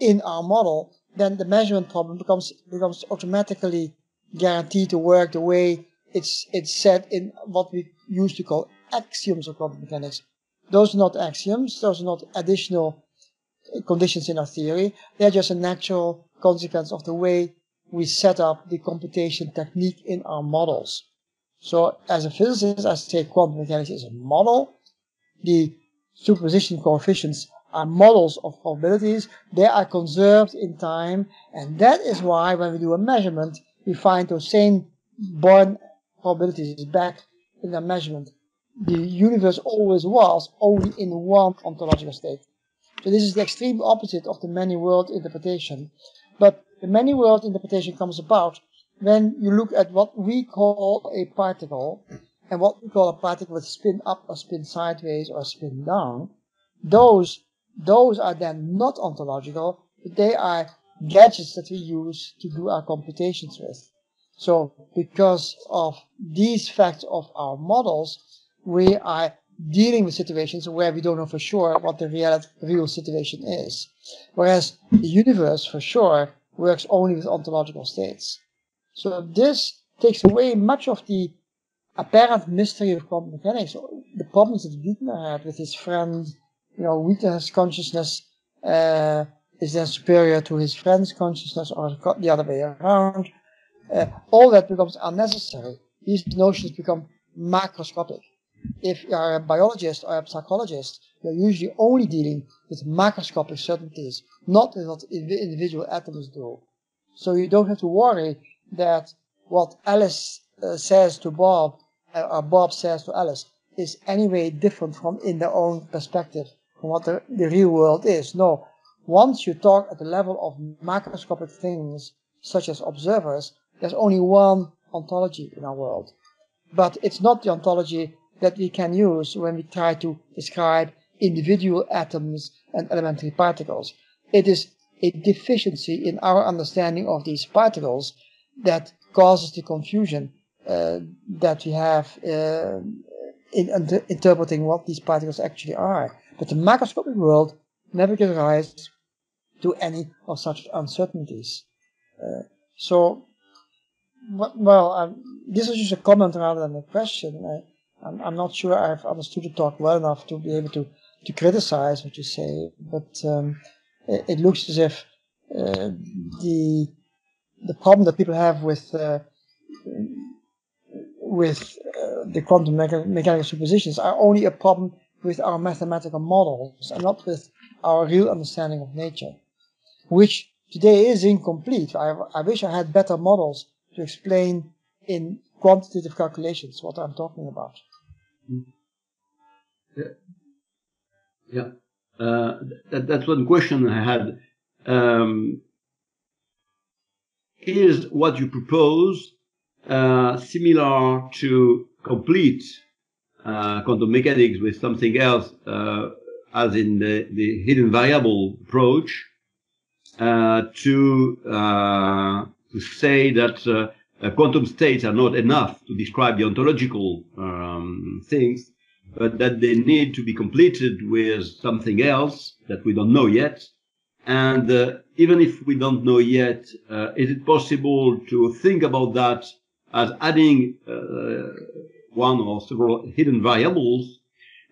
in our model, then the measurement problem becomes becomes automatically guaranteed to work the way it's it's said in what we used to call axioms of quantum mechanics. Those are not axioms, those are not additional conditions in our theory. They're just a natural consequence of the way we set up the computation technique in our models. So as a physicist, I say quantum mechanics is a model. The superposition coefficients are models of probabilities. They are conserved in time. And that is why when we do a measurement, we find those same Born probabilities back in the measurement. The universe always was only in one ontological state. So this is the extreme opposite of the many world interpretation. But the many world interpretation comes about when you look at what we call a particle and what we call a particle with spin up or spin sideways or spin down. Those, those are then not ontological, but they are gadgets that we use to do our computations with. So because of these facts of our models, we are dealing with situations where we don't know for sure what the real, real situation is. Whereas the universe for sure works only with ontological states. So this takes away much of the apparent mystery of quantum mechanics. The problems that Wigner had with his friend, you know, Wigner's consciousness uh, is then superior to his friend's consciousness or the other way around. Uh, all that becomes unnecessary. These notions become macroscopic. If you are a biologist or a psychologist, you're usually only dealing with macroscopic certainties, not with what individual atoms do. So you don't have to worry that what Alice uh, says to Bob, uh, or Bob says to Alice, is anyway different from in their own perspective from what the, the real world is. No. Once you talk at the level of macroscopic things, such as observers, there's only one ontology in our world. But it's not the ontology that we can use when we try to describe individual atoms and elementary particles. It is a deficiency in our understanding of these particles that causes the confusion uh, that we have uh, in inter interpreting what these particles actually are. But the macroscopic world never gives rise to any of such uncertainties. Uh, so well, um, this is just a comment rather than a question. I, I'm, I'm not sure I've understood the talk well enough to be able to, to criticize what you say, but um, it, it, looks as if uh, the the problem that people have with uh, with uh, the quantum mecha mechanical superpositions are only a problem with our mathematical models and not with our real understanding of nature, which today is incomplete. I, I wish I had better models to explain in quantitative calculations what I'm talking about. Yeah, yeah. Uh, that, that's one question I had. Um, is what you propose uh, similar to complete uh, quantum mechanics with something else, uh, as in the, the hidden variable approach, uh, to uh, to say that quantum states are not enough to describe the ontological um, things, but that they need to be completed with something else that we don't know yet. And even if we don't know yet, uh, is it possible to think about that as adding uh, one or several hidden variables?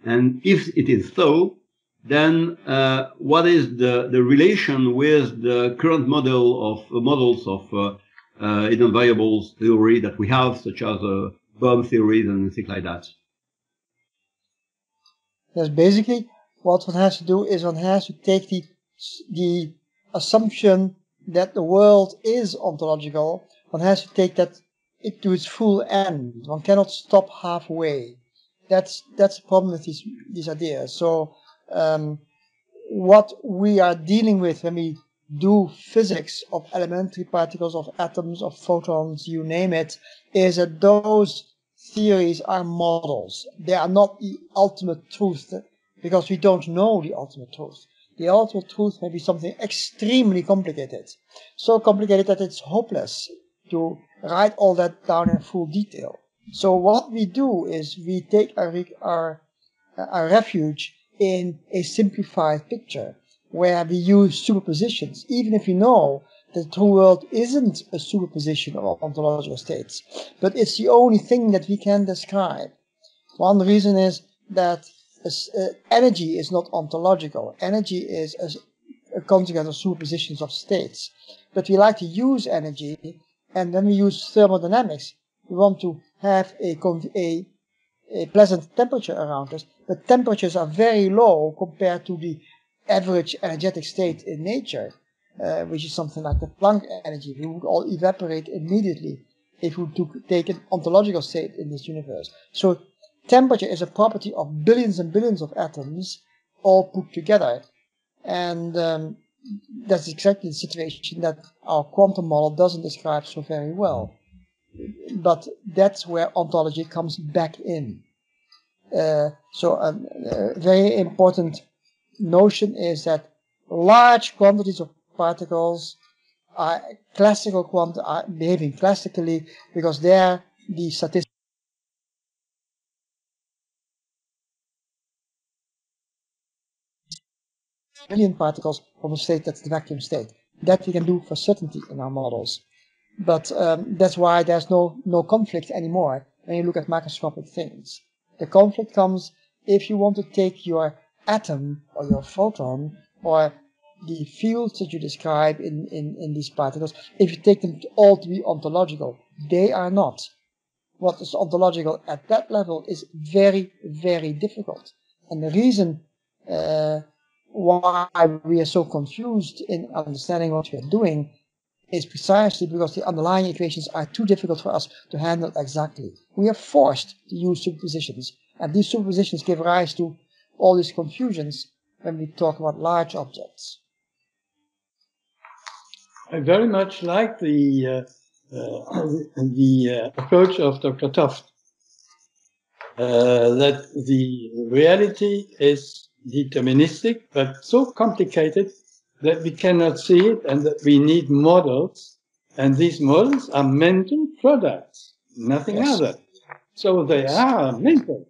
And if it is so, then uh, what is the, the relation with the current model of uh, models of uh, uh, hidden variables theory that we have, such as uh, Bohm theories and things like that? Yes, basically, what one has to do is one has to take the the assumption that the world is ontological. One has to take that it to its full end. One cannot stop halfway. That's that's the problem with these these ideas. So um, what we are dealing with when we do physics of elementary particles, of atoms, of photons, you name it, is that those theories are models. They are not the ultimate truth because we don't know the ultimate truth. The ultimate truth may be something extremely complicated. So complicated that it's hopeless to write all that down in full detail. So what we do is we take our, our, our refuge in a simplified picture where we use superpositions, even if we know that the true world isn't a superposition of ontological states, but it's the only thing that we can describe. One reason is that uh, energy is not ontological. Energy is a, a consequence of superpositions of states. But we like to use energy, and when we use thermodynamics, we want to have a, a, a pleasant temperature around us, but temperatures are very low compared to the average energetic state in nature, uh, which is something like the Planck energy. We would all evaporate immediately if we took, take an ontological state in this universe. So temperature is a property of billions and billions of atoms all put together. And um, that's exactly the situation that our quantum model doesn't describe so very well. But that's where ontology comes back in. Uh, so um, a very important notion is that large quantities of particles are classical quantum are behaving classically because there the statistics million particles from a state that's the vacuum state. That we can do for certainty in our models. But um, that's why there's no, no conflict anymore when you look at macroscopic things. The conflict comes if you want to take your atom or your photon or the fields that you describe in, in, in these particles, if you take them all to be ontological, they are not. What is ontological at that level is very, very difficult. And the reason uh, why we are so confused in understanding what we are doing is precisely because the underlying equations are too difficult for us to handle exactly. We are forced to use superpositions, and these superpositions give rise to all these confusions when we talk about large objects. I very much like the uh, uh, the uh, approach of Dr. 't Hooft. Uh, that the reality is deterministic, but so complicated that we cannot see it and that we need models. And these models are mental products, nothing yes. other. So they are mental.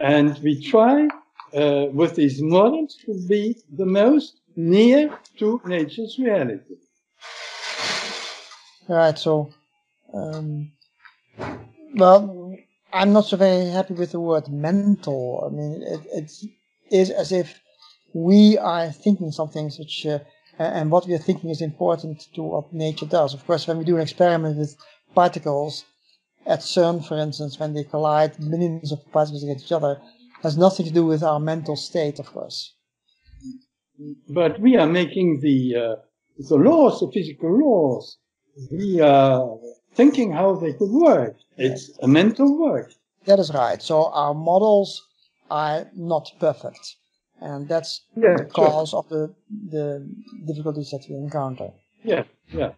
And we try uh, with these models to be the most near to nature's reality. Right. So Um, well, I'm not so very happy with the word mental. I mean, it, it is as if we are thinking some things which, uh, and what we are thinking is important to what nature does. Of course, when we do an experiment with particles at CERN, for instance, when they collide millions of particles against each other, has nothing to do with our mental state, of course. But we are making the uh, the laws, the physical laws. We are thinking how they could work. It's a mental work. That is right. So our models are not perfect, and that's Yeah, the cause of the the difficulties that we encounter. Yeah, yeah.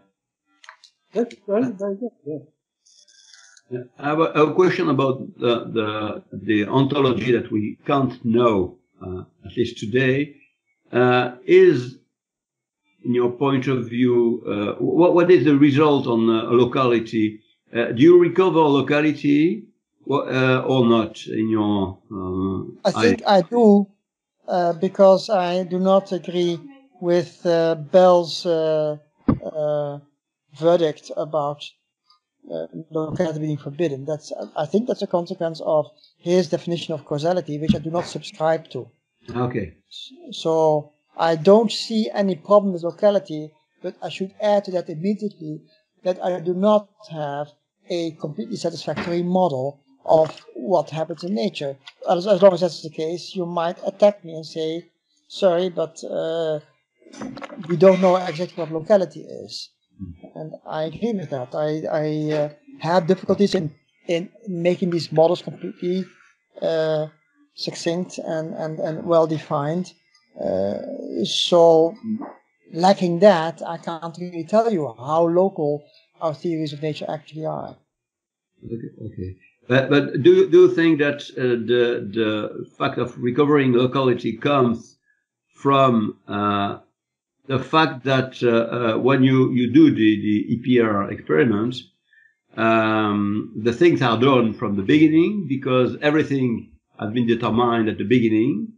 That's very, very good. Yeah. Yeah. I have a, a question about the, the the ontology that we can't know, uh, at least today. Uh, is, in your point of view, uh, what what is the result on uh, a locality? Uh, do you recover locality wha- uh, or not in your? Uh, I think I, do uh, because I do not agree with uh, Bell's uh, uh, verdict about uh, locality being forbidden. That's I think that's a consequence of his definition of causality, which I do not subscribe to. okay. So I don't see any problem with locality, but I should add to that immediately that I do not have a completely satisfactory model of what happens in nature. As, as long as that's the case, you might attack me and say, sorry, but uh, we don't know exactly what locality is. And I agree with that. I, I uh, have difficulties in, in making these models completely uh, succinct and, and, and well defined. Uh, so, lacking that, I can't really tell you how local our theories of nature actually are. Okay. okay. But, but do, you- do you think that uh, the, the fact of recovering locality comes from uh, the fact that uh, uh, when you, you do the, the EPR experiment, um, the things are done from the beginning because everything has been determined at the beginning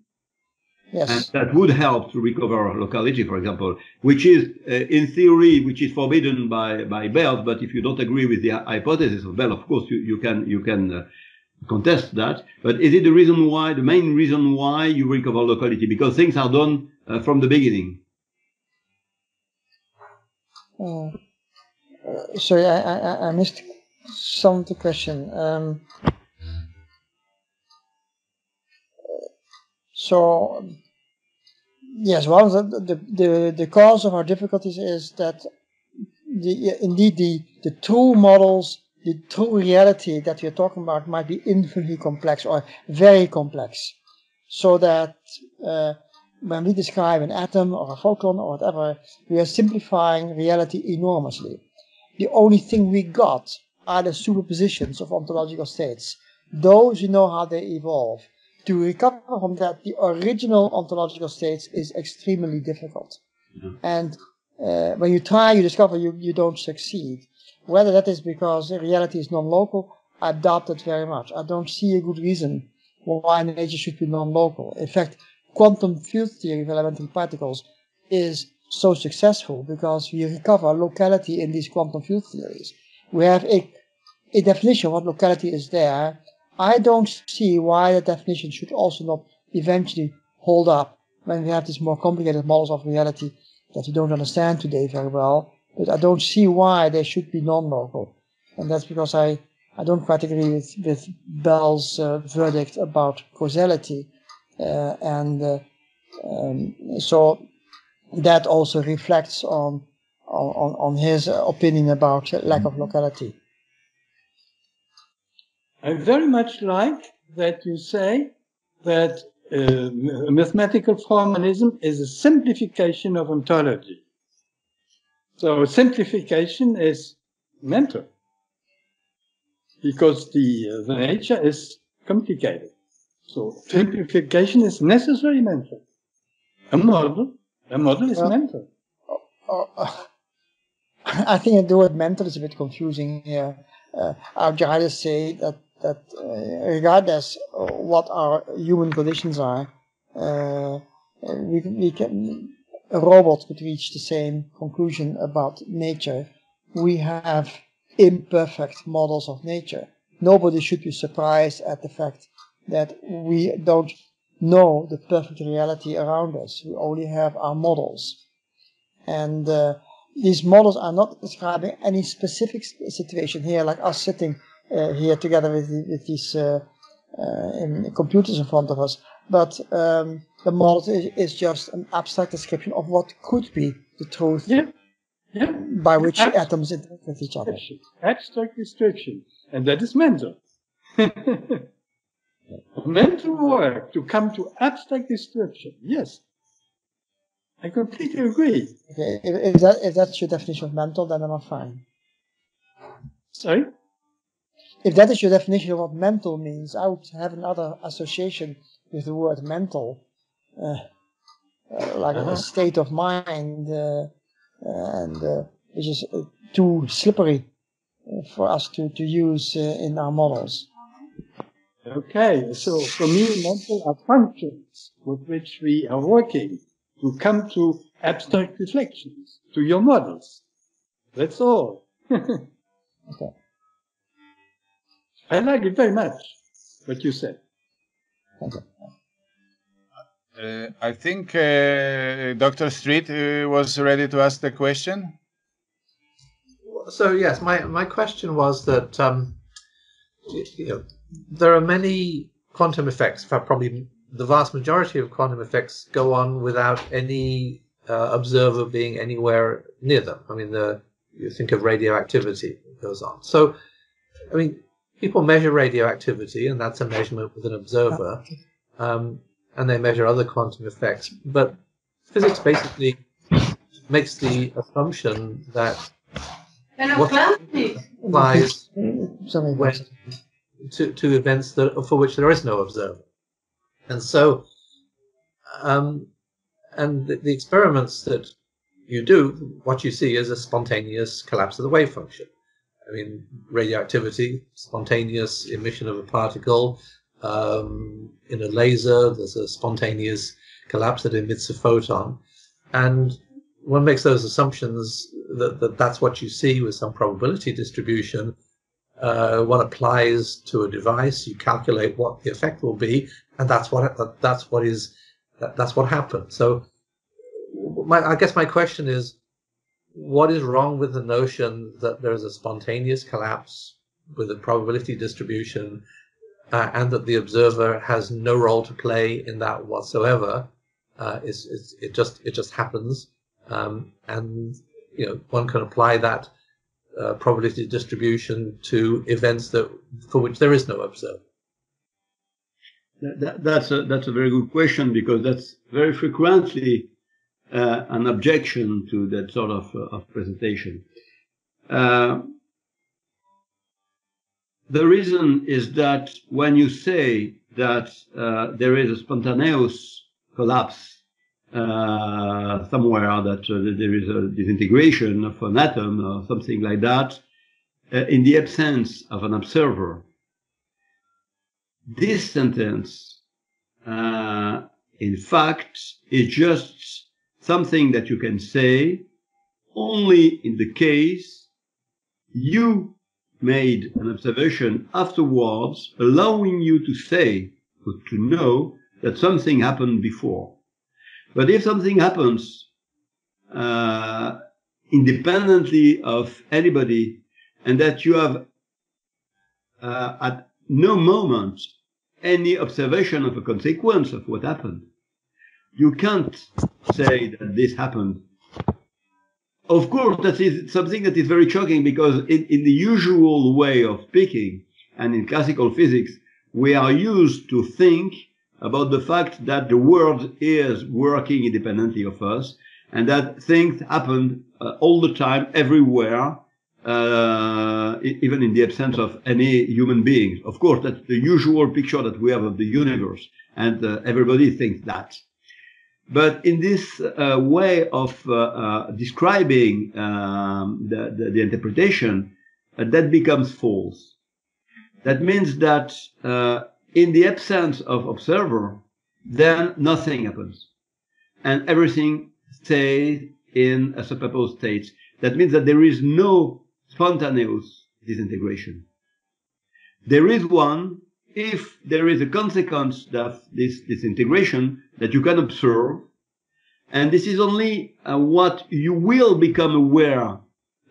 Yes. that would help to recover locality, for example, which is, uh, in theory, which is forbidden by by Bell. But if you don't agree with the hypothesis of Bell, of course, you, you can you can uh, contest that. But is it the reason why, the main reason why you recover locality? Because things are done uh, from the beginning. Uh, uh, sorry, I, I, I- I missed some of the question. Um, so, yes, one of the, the, the, the cause of our difficulties is that the, indeed the, the true models, the true reality that we are talking about might be infinitely complex or very complex. So that uh, when we describe an atom or a photon or whatever, we are simplifying reality enormously. The only thing we got are the superpositions of ontological states. Those you know how they evolve. To recover from that, the original ontological states is extremely difficult. Yeah. And uh, when you try, you discover you, you don't succeed. Whether that is because reality is non-local, I doubt that very much. I don't see a good reason why nature should be non-local. In fact, quantum field theory of elementary particles is so successful because we recover locality in these quantum field theories. We have a, a definition of what locality is there. I don't see why that definition should also not eventually hold up when we have these more complicated models of reality that we don't understand today very well. But I don't see why they should be non-local. And that's because I, I don't quite agree with, with Bell's uh, verdict about causality. Uh, and uh, um, so that also reflects on, on, on his opinion about lack of locality. I very much like that you say that uh, mathematical formalism is a simplification of ontology. So simplification is mental because the, uh, the nature is complicated. So simplification is necessary mental. A model, a model is Well- mental. Oh, uh, I think the word mental is a bit confusing here. Uh, I say that that uh, regardless what our human conditions are, uh, we, we can a robot could reach the same conclusion about nature. We have imperfect models of nature. Nobody should be surprised at the fact that we don't know the perfect reality around us. We only have our models. And uh, these models are not describing any specific situation here, like us sitting here together with, with these uh, uh, in computers in front of us. But um, the model is, is, just an abstract description of what could be the truth yeah. Yeah. by which atoms interact with each other. Abstract description. And that is mental. mental work to come to abstract description. Yes. I completely agree. Okay, if, if, that, if that's your definition of mental, then I'm fine. Sorry? If that is your definition of what mental means, I would have another association with the word mental, uh, uh, like uh-huh. a state of mind, uh, and uh, which is uh, too slippery uh, for us to, to use in our models. Okay, so for me, mental are functions with which we are working to come to abstract reflections, to your models. That's all. okay. I like it very much, what you said. Okay. Uh, I think uh, Dr. Street uh, was ready to ask the question. So yes, my, my question was that um, you know, there are many quantum effects. Probably the vast majority of quantum effects go on without any uh, observer being anywhere near them. I mean, the, you think of radioactivity goes on. So, I mean, people measure radioactivity, and that's a measurement with an observer, um, and they measure other quantum effects. But physics basically makes the assumption that what applies when, to, to events that for which there is no observer. And so, um, and the, the experiments that you do, what you see is a spontaneous collapse of the wave function. I mean, radioactivity, spontaneous emission of a particle. Um, in a laser, there's a spontaneous collapse that emits a photon. And one makes those assumptions that, that that's what you see with some probability distribution. Uh, one applies to a device, you calculate what the effect will be, and that's what that's what is that's what happened. So, my, I guess my question is, what is wrong with the notion that there is a spontaneous collapse with a probability distribution uh, and that the observer has no role to play in that whatsoever uh, it's, it's, it just it just happens. Um, and you know one can apply that uh, probability distribution to events that for which there is no observer. That, that's a that's a very good question because that's very frequently uh, an objection to that sort of, uh, of presentation. Uh, the reason is that when you say that uh, there is a spontaneous collapse uh, somewhere, that uh, there is a disintegration of an atom or something like that, in the absence of an observer, this sentence, in fact, is just something that you can say only in the case you made an observation afterwards, allowing you to say or to know that something happened before. But if something happens uh, independently of anybody, and that you have uh, at no moment any observation of a consequence of what happened, you can't say that this happened. Of course, that is something that is very shocking because in, in the usual way of speaking and in classical physics, we are used to think about the fact that the world is working independently of us and that things happen uh, all the time, everywhere, uh, even in the absence of any human beings. Of course, that's the usual picture that we have of the universe, and uh, everybody thinks that. But in this uh, way of uh, uh, describing um, the, the, the, interpretation, uh, that becomes false. That means that uh, in the absence of observer, then nothing happens. And everything stays in a superposed state. That means that there is no spontaneous disintegration. There is one if there is a consequence of this disintegration that you can observe, and this is only uh, what you will become aware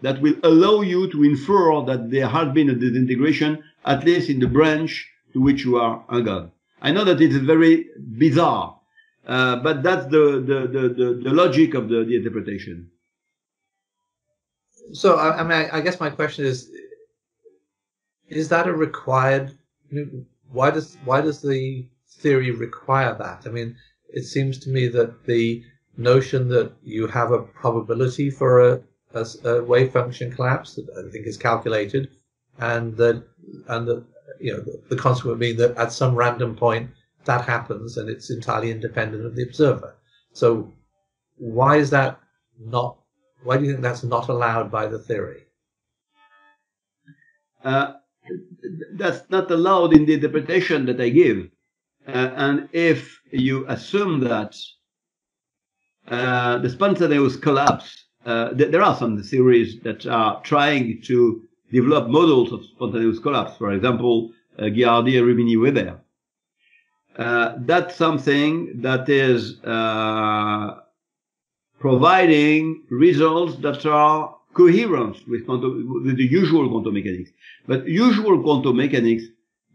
that will allow you to infer that there has been a disintegration, at least in the branch to which you are anchored. I know that it is very bizarre, uh, but that's the, the, the, the, the logic of the, the interpretation. So, I, I mean, I, I guess my question is: Is that a required? Why does why does the theory require that? I mean, it seems to me that the notion that you have a probability for a, a, a wave function collapse that I think is calculated, and that and that you know the, the consequence being that at some random point that happens and it's entirely independent of the observer. So why is that not? Why do you think that's not allowed by the theory? Uh, that's not allowed in the interpretation that I give. Uh, and if you assume that uh, the spontaneous collapse, uh, th- there are some theories that are trying to develop models of spontaneous collapse. For example, uh, Ghirardi and Rimini Weber. Uh, that's something that is uh, providing results that are coherent with, quantum, with the usual quantum mechanics. But usual quantum mechanics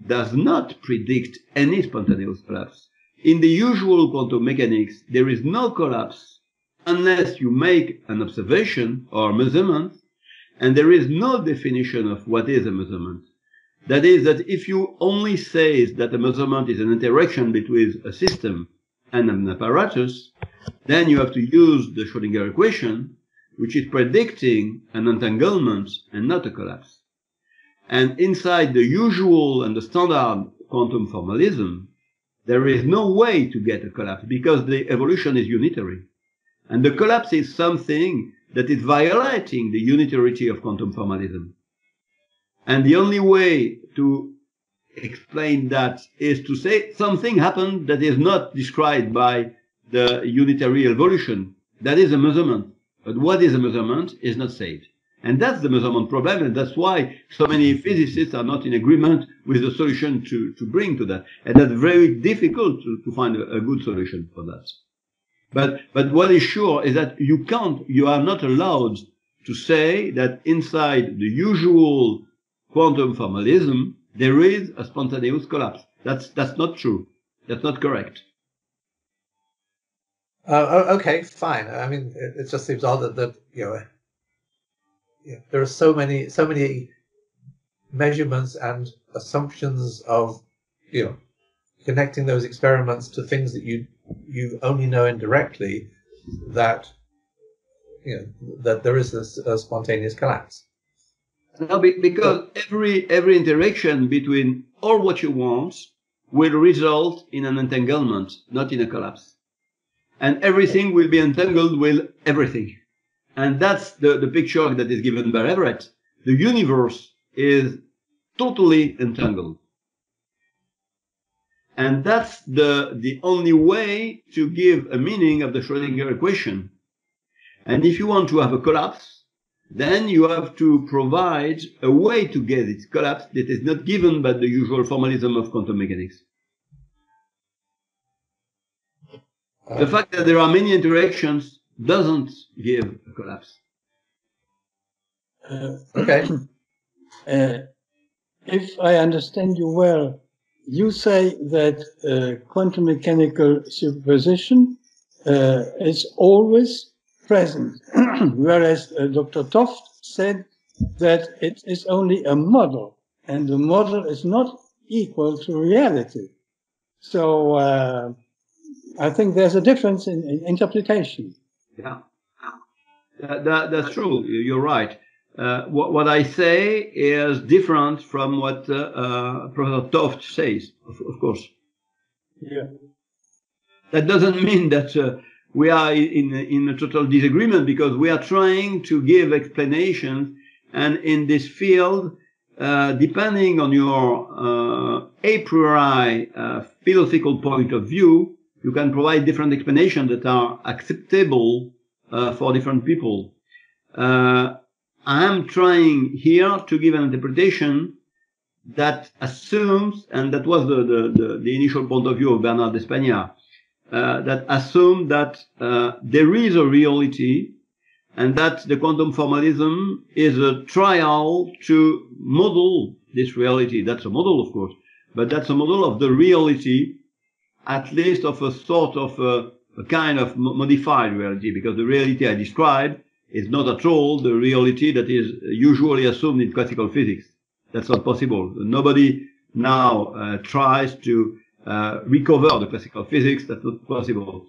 does not predict any spontaneous collapse. In the usual quantum mechanics, there is no collapse unless you make an observation or measurement, and there is no definition of what is a measurement. That is, that if you only say that a measurement is an interaction between a system and an apparatus, then you have to use the Schrodinger equation, which is predicting an entanglement and not a collapse. And inside the usual and the standard quantum formalism, there is no way to get a collapse because the evolution is unitary. And the collapse is something that is violating the unitarity of quantum formalism. And the only way to explain that is to say something happened that is not described by the unitary evolution. That is a measurement. But what is a measurement is not said. And that's the measurement problem, and that's why so many physicists are not in agreement with the solution to, to bring to that. And that's very difficult to, to find a, a good solution for that. But, but what is sure is that you can't, you are not allowed to say that inside the usual quantum formalism, there is a spontaneous collapse. That's, that's not true. That's not correct. Uh, okay, fine. I mean, it, it, just seems odd that, that you know, yeah, there are so many, so many measurements and assumptions of, you know, connecting those experiments to things that you you only know indirectly that you know that there is this a spontaneous collapse. No, because every every interaction between all what you want will result in an entanglement, not in a collapse. And everything will be entangled with everything. And that's the, the picture that is given by Everett. The universe is totally entangled. And that's the, the only way to give a meaning of the Schrodinger equation. And if you want to have a collapse, then you have to provide a way to get it collapse that is not given by the usual formalism of quantum mechanics. The fact that there are many interactions doesn't give a collapse. Uh, Okay. uh, if I understand you well, you say that uh, quantum mechanical superposition uh, is always present, whereas uh, Dr. 't Hooft said that it is only a model, and the model is not equal to reality. So uh, I think there's a difference in, in interpretation. Yeah, that, that, that's true. You're right. Uh, what, what, I say is different from what uh, uh, Professor 't Hooft says, of, of, course. Yeah. That doesn't mean that uh, we are in, in a total disagreement because we are trying to give explanations. And in this field, uh, depending on your uh, a priori philosophical point of view, you can provide different explanations that are acceptable uh, for different people. Uh, I am trying here to give an interpretation that assumes, and that was the, the, the, the initial point of view of Bernard d'Espagnat, uh, that assumed that uh, there is a reality and that the quantum formalism is a trial to model this reality. That's a model, of course, but that's a model of the reality, at least of a sort of a, a kind of modified reality, because the reality I described is not at all the reality that is usually assumed in classical physics. That's not possible. Nobody now uh, tries to uh, recover the classical physics. That's not possible.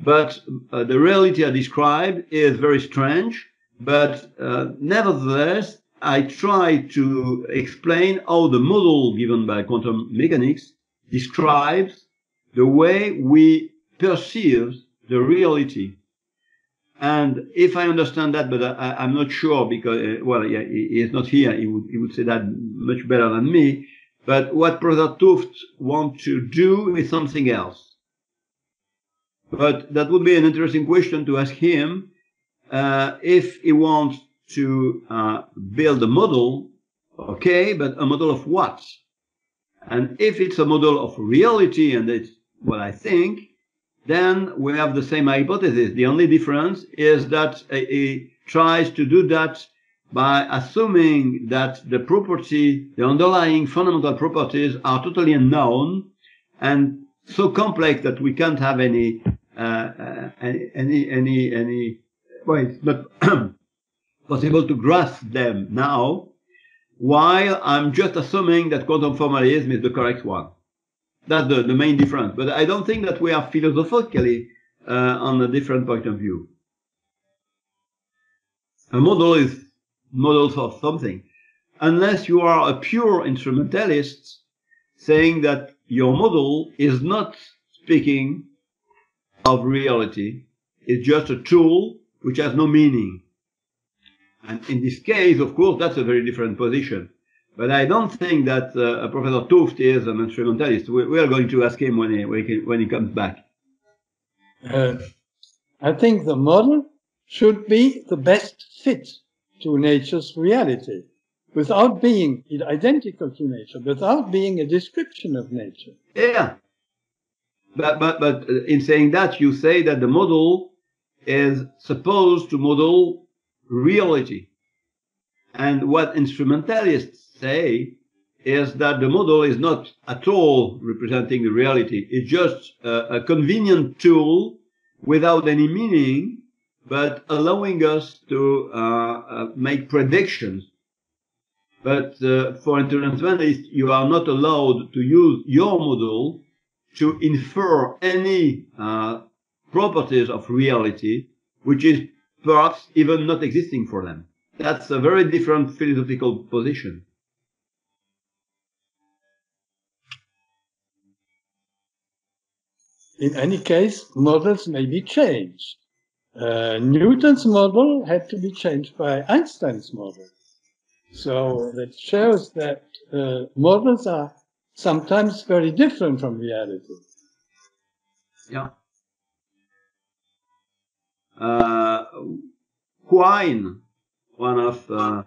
But uh, the reality I describe is very strange. But uh, nevertheless, I try to explain how the model given by quantum mechanics describes the way we perceive the reality. And if I understand that, but I, am not sure because, uh, well, yeah, he, he, is not here. He would, he would say that much better than me. But what Professor 't Hooft wants to do is something else. But that would be an interesting question to ask him uh, if he wants to uh, build a model, okay, but a model of what? And if it's a model of reality, and it's what I think, then we have the same hypothesis. The only difference is that he tries to do that by assuming that the property, the underlying fundamental properties are totally unknown and so complex that we can't have any, uh, uh, any, any, any, well, it's not possible to grasp them now, while I'm just assuming that quantum formalism is the correct one. That's the, the main difference. But I don't think that we are philosophically uh, on a different point of view. A model is models of something. Unless you are a pure instrumentalist saying that your model is not speaking of reality, it's just a tool which has no meaning. And in this case, of course, that's a very different position. But I don't think that uh, Professor 't Hooft is an instrumentalist. We, we, are going to ask him when he, when he comes back. Uh, I think the model should be the best fit to nature's reality without being identical to nature, without being a description of nature. Yeah. But, but, but uh, in saying that, you say that the model is supposed to model reality. And what instrumentalists say is that the model is not at all representing the reality. It's just a, a convenient tool without any meaning, but allowing us to uh, uh, make predictions. But uh, for instrumentalists, you are not allowed to use your model to infer any uh, properties of reality, which is perhaps even not existing for them. That's a very different philosophical position. In any case, models may be changed. Uh, Newton's model had to be changed by Einstein's model. So that shows that uh, models are sometimes very different from reality. Yeah. Uh, Quine, one of uh,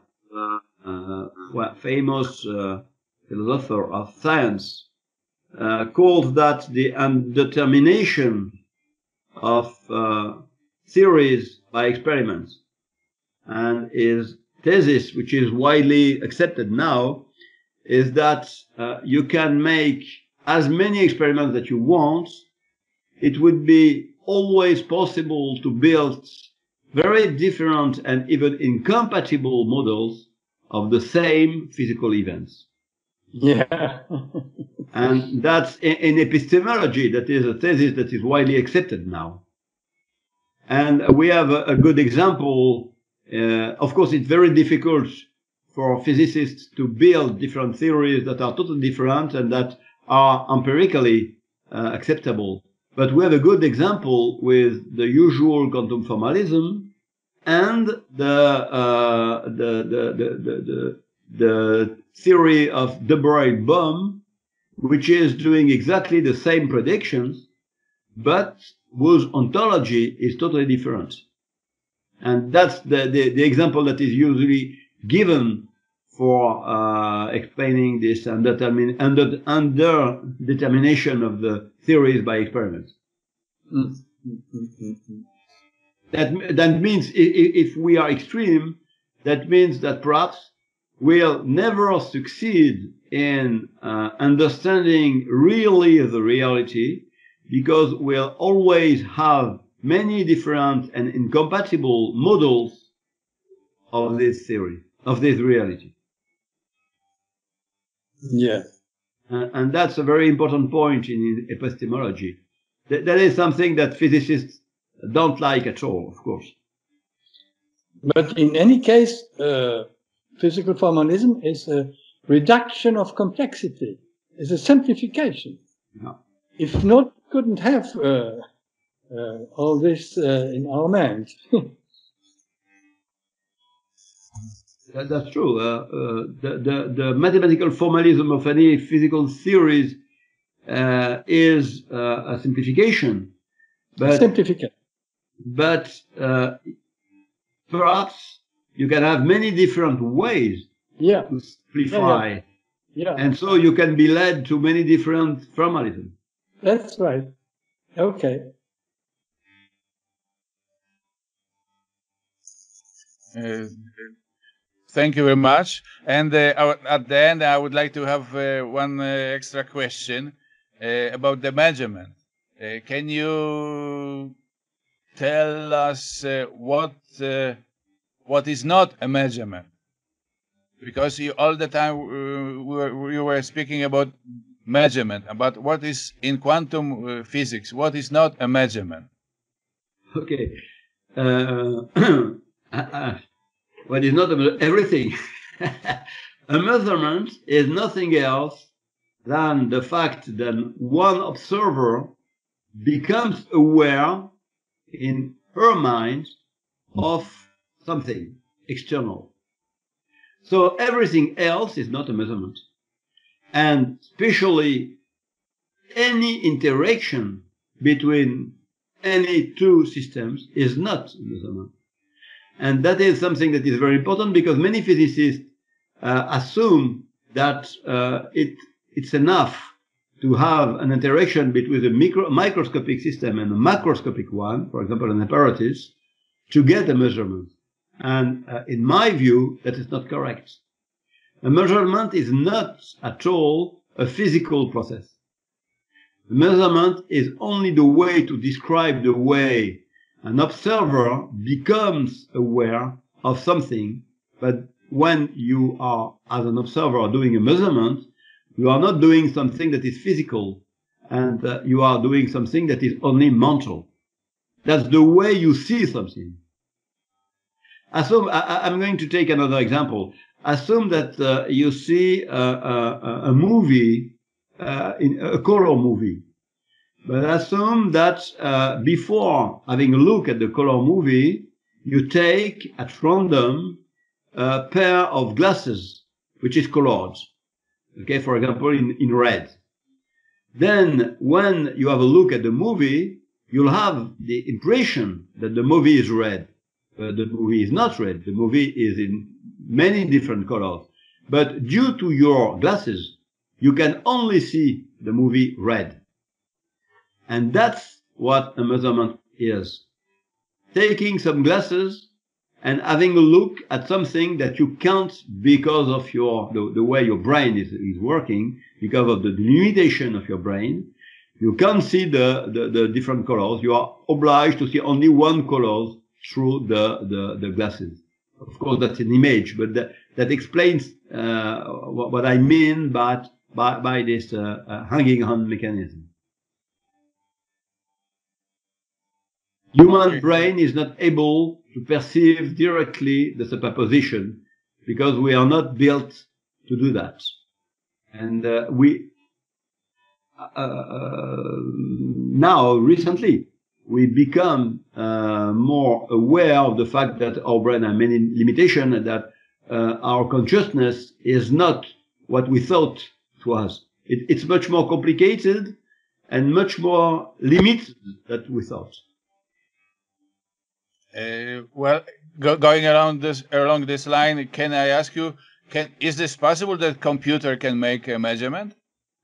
uh, famous uh, philosopher of science, uh, calls that the undetermination of uh, theories by experiments. And his thesis, which is widely accepted now, is that uh, you can make as many experiments that you want. It would be always possible to build very different and even incompatible models of the same physical events. Yeah. and that's in, epistemology, that is a thesis that is widely accepted now. And we have a, a good example. Uh, of course, it's very difficult for physicists to build different theories that are totally different and that are empirically uh, acceptable. But we have a good example with the usual quantum formalism and the, uh, the, the, the, the, the the theory of de Broglie-Bohm, which is doing exactly the same predictions, but whose ontology is totally different. And that's the, the, the example that is usually given for uh, explaining this undetermin- under, under determination of the theories by experiments. Mm. That, that means i- i- if we are extreme, that means that perhaps we'll never succeed in uh, understanding really the reality because we'll always have many different and incompatible models of this theory, of this reality. Yeah. Uh, and that's a very important point in epistemology. Th- that is something that physicists don't like at all, of course. But in any case, uh, physical formalism is a reduction of complexity, is a simplification. Yeah. If not, couldn't have uh, uh, all this uh, in our minds. That, that's true. Uh, uh, the, the, the mathematical formalism of any physical theories uh, is uh, a simplification, but Simplification. but uh, perhaps you can have many different ways Yeah, to simplify, yeah, and so you can be led to many different formalisms. that's right. Okay. Uh, thank you very much. And uh, at the end, I would like to have uh, one uh, extra question uh, about the measurement. Uh, can you tell us uh, what uh, what is not a measurement? Because you, all the time uh, we were, you were speaking about measurement, about what is in quantum uh, physics, what is not a measurement. Okay. Uh, uh, what is not a- everything. a measurement is nothing else than the fact that one observer becomes aware in her mind of something external. So everything else is not a measurement. And especially any interaction between any two systems is not a measurement. And that is something that is very important because many physicists uh, assume that uh, it, it's enough to have an interaction between a micro, microscopic system and a macroscopic one, for example, an apparatus, to get a measurement. And uh, in my view, that is not correct. A measurement is not at all a physical process. The measurement is only the way to describe the way an observer becomes aware of something. But when you are, as an observer, doing a measurement, you are not doing something that is physical and uh, you are doing something that is only mental. That's the way you see something. Assume, I, I'm going to take another example. Assume that uh, you see a, a, a movie, uh, in a color movie. But assume that uh, before having a look at the color movie, you take at random a pair of glasses, which is colored. Okay, for example, in, in red. Then when you have a look at the movie, you'll have the impression that the movie is red. But the movie is not red. The movie is in many different colors. But due to your glasses, you can only see the movie red. And that's what a measurement is. Taking some glasses and having a look at something that you can't because of your the, the way your brain is, is working, because of the limitation of your brain. You can't see the, the, the different colors. You are obliged to see only one color through the, the, the glasses. Of course, that's an image, but that, that explains uh, what, what I mean by, by, by this uh, uh, hanging on mechanism. Human Okay. brain is not able to perceive directly the superposition because we are not built to do that. And uh, we, uh, uh, now recently, we become uh, more aware of the fact that our brain has many limitations and that uh, our consciousness is not what we thought it was. It, it's much more complicated and much more limited than we thought. Uh, well, go, going around this along this line, can I ask you? Can is this possible that computer can make a measurement?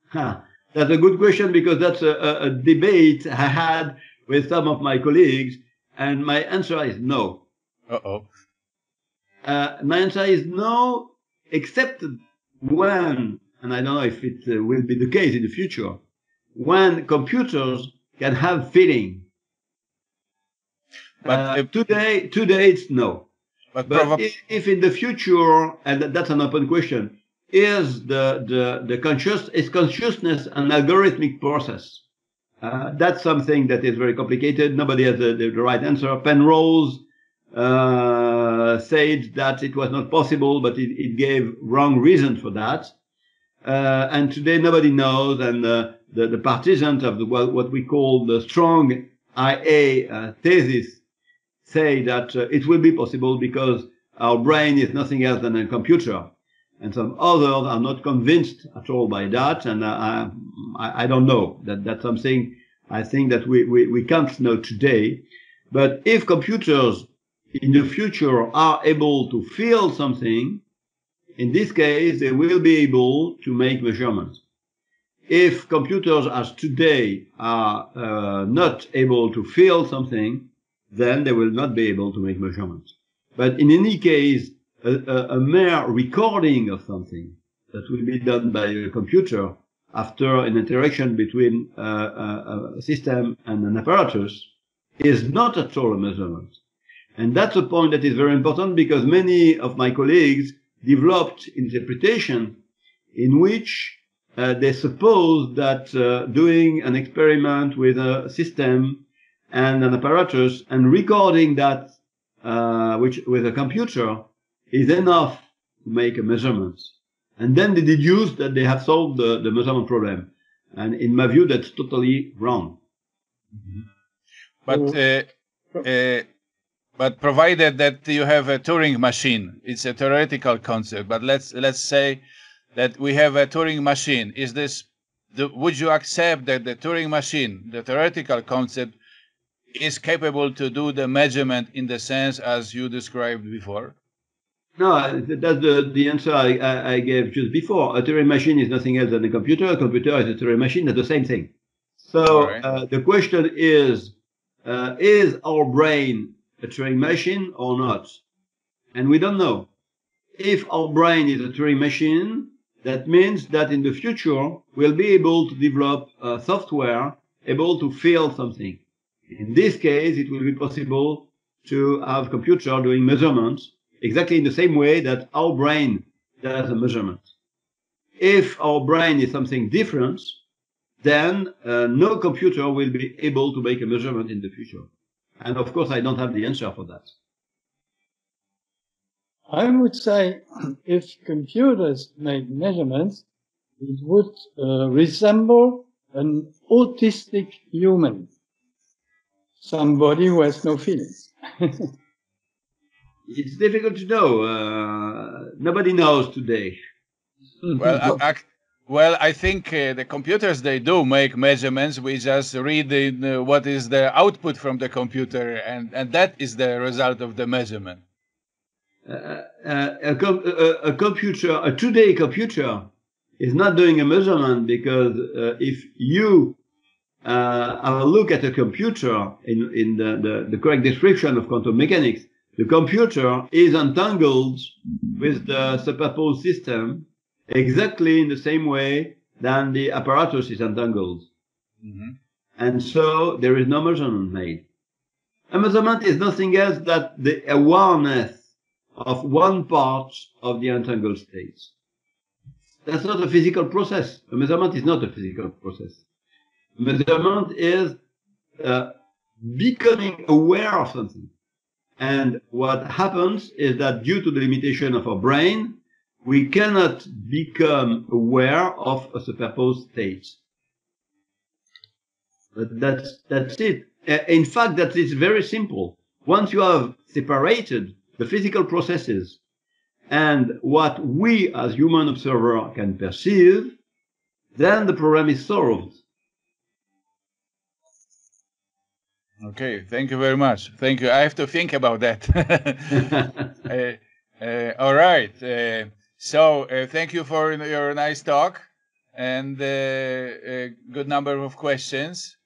Huh. That's a good question because that's a, a, a debate I had with some of my colleagues, and my answer is no. Uh-oh. Uh, my answer is no, except when, and I don't know if it uh, will be the case in the future, when computers can have feeling. But Uh, if- today, today it's no. But, But if, if in the future, and that's an open question, is the the the conscious is consciousness an algorithmic process? Uh, that's something that is very complicated. Nobody has the, the, right answer. Penrose uh, said that it was not possible, but it, it gave wrong reason for that. Uh, and today nobody knows, and the the partisans of the what, what we call the strong IA uh, thesis say that uh, it will be possible because our brain is nothing else than a computer. And some others are not convinced at all by that. And uh, I, I don't know that that's something I think that we, we, we can't know today. But if computers in the future are able to feel something, in this case, they will be able to make measurements. If computers as today are uh, not able to feel something, then they will not be able to make measurements. But in any case, a, a, a mere recording of something that will be done by a computer after an interaction between uh, a, a system and an apparatus is not at all a measurement. And that's a point that is very important because many of my colleagues developed interpretation in which uh, they suppose that uh, doing an experiment with a system and an apparatus and recording that uh, which with a computer is enough to make a measurement. And then they deduce that they have solved the, the measurement problem. And in my view, that's totally wrong. but uh, uh, but provided that you have a Turing machine, it's a theoretical concept. But let's let's say that we have a Turing machine. Is this the, would you accept that the Turing machine, the theoretical concept, is capable to do the measurement in the sense as you described before? No, that's the, the answer I, I, I gave just before. A Turing machine is nothing else than a computer. A computer is a Turing machine. That's the same thing. So right. uh, the question is, uh, is our brain a Turing machine or not? And we don't know. If our brain is a Turing machine, that means that in the future we'll be able to develop uh, software able to feel something. In this case, it will be possible to have computer doing measurements exactly in the same way that our brain does a measurement. If our brain is something different, then uh, no computer will be able to make a measurement in the future. And of course, I don't have the answer for that. I would say if computers made measurements, it would uh, resemble an autistic human. Somebody who has no feelings. It's difficult to know. Uh, nobody knows today. Well, I, I, well, I think uh, the computers they do make measurements. We just read in, uh, what is the output from the computer, and and that is the result of the measurement. Uh, uh, a, com- a, a computer, a today computer, is not doing a measurement because uh, if you uh, have a look at a computer in, in the, the, the correct description of quantum mechanics, the computer is entangled with the superposed system exactly in the same way than the apparatus is entangled. Mhm. And so there is no measurement made. A measurement is nothing else than the awareness of one part of the entangled state. That's not a physical process. A measurement is not a physical process. A Measurement is uh, becoming aware of something. And what happens is that due to the limitation of our brain, we cannot become aware of a superposed state. But that's, that's it. In fact, that is very simple. Once you have separated the physical processes and what we as human observer can perceive, then the problem is solved. Okay, thank you very much. Thank you. I have to think about that. uh, uh, all right. Uh, so, uh, thank you for your nice talk and uh, a good number of questions.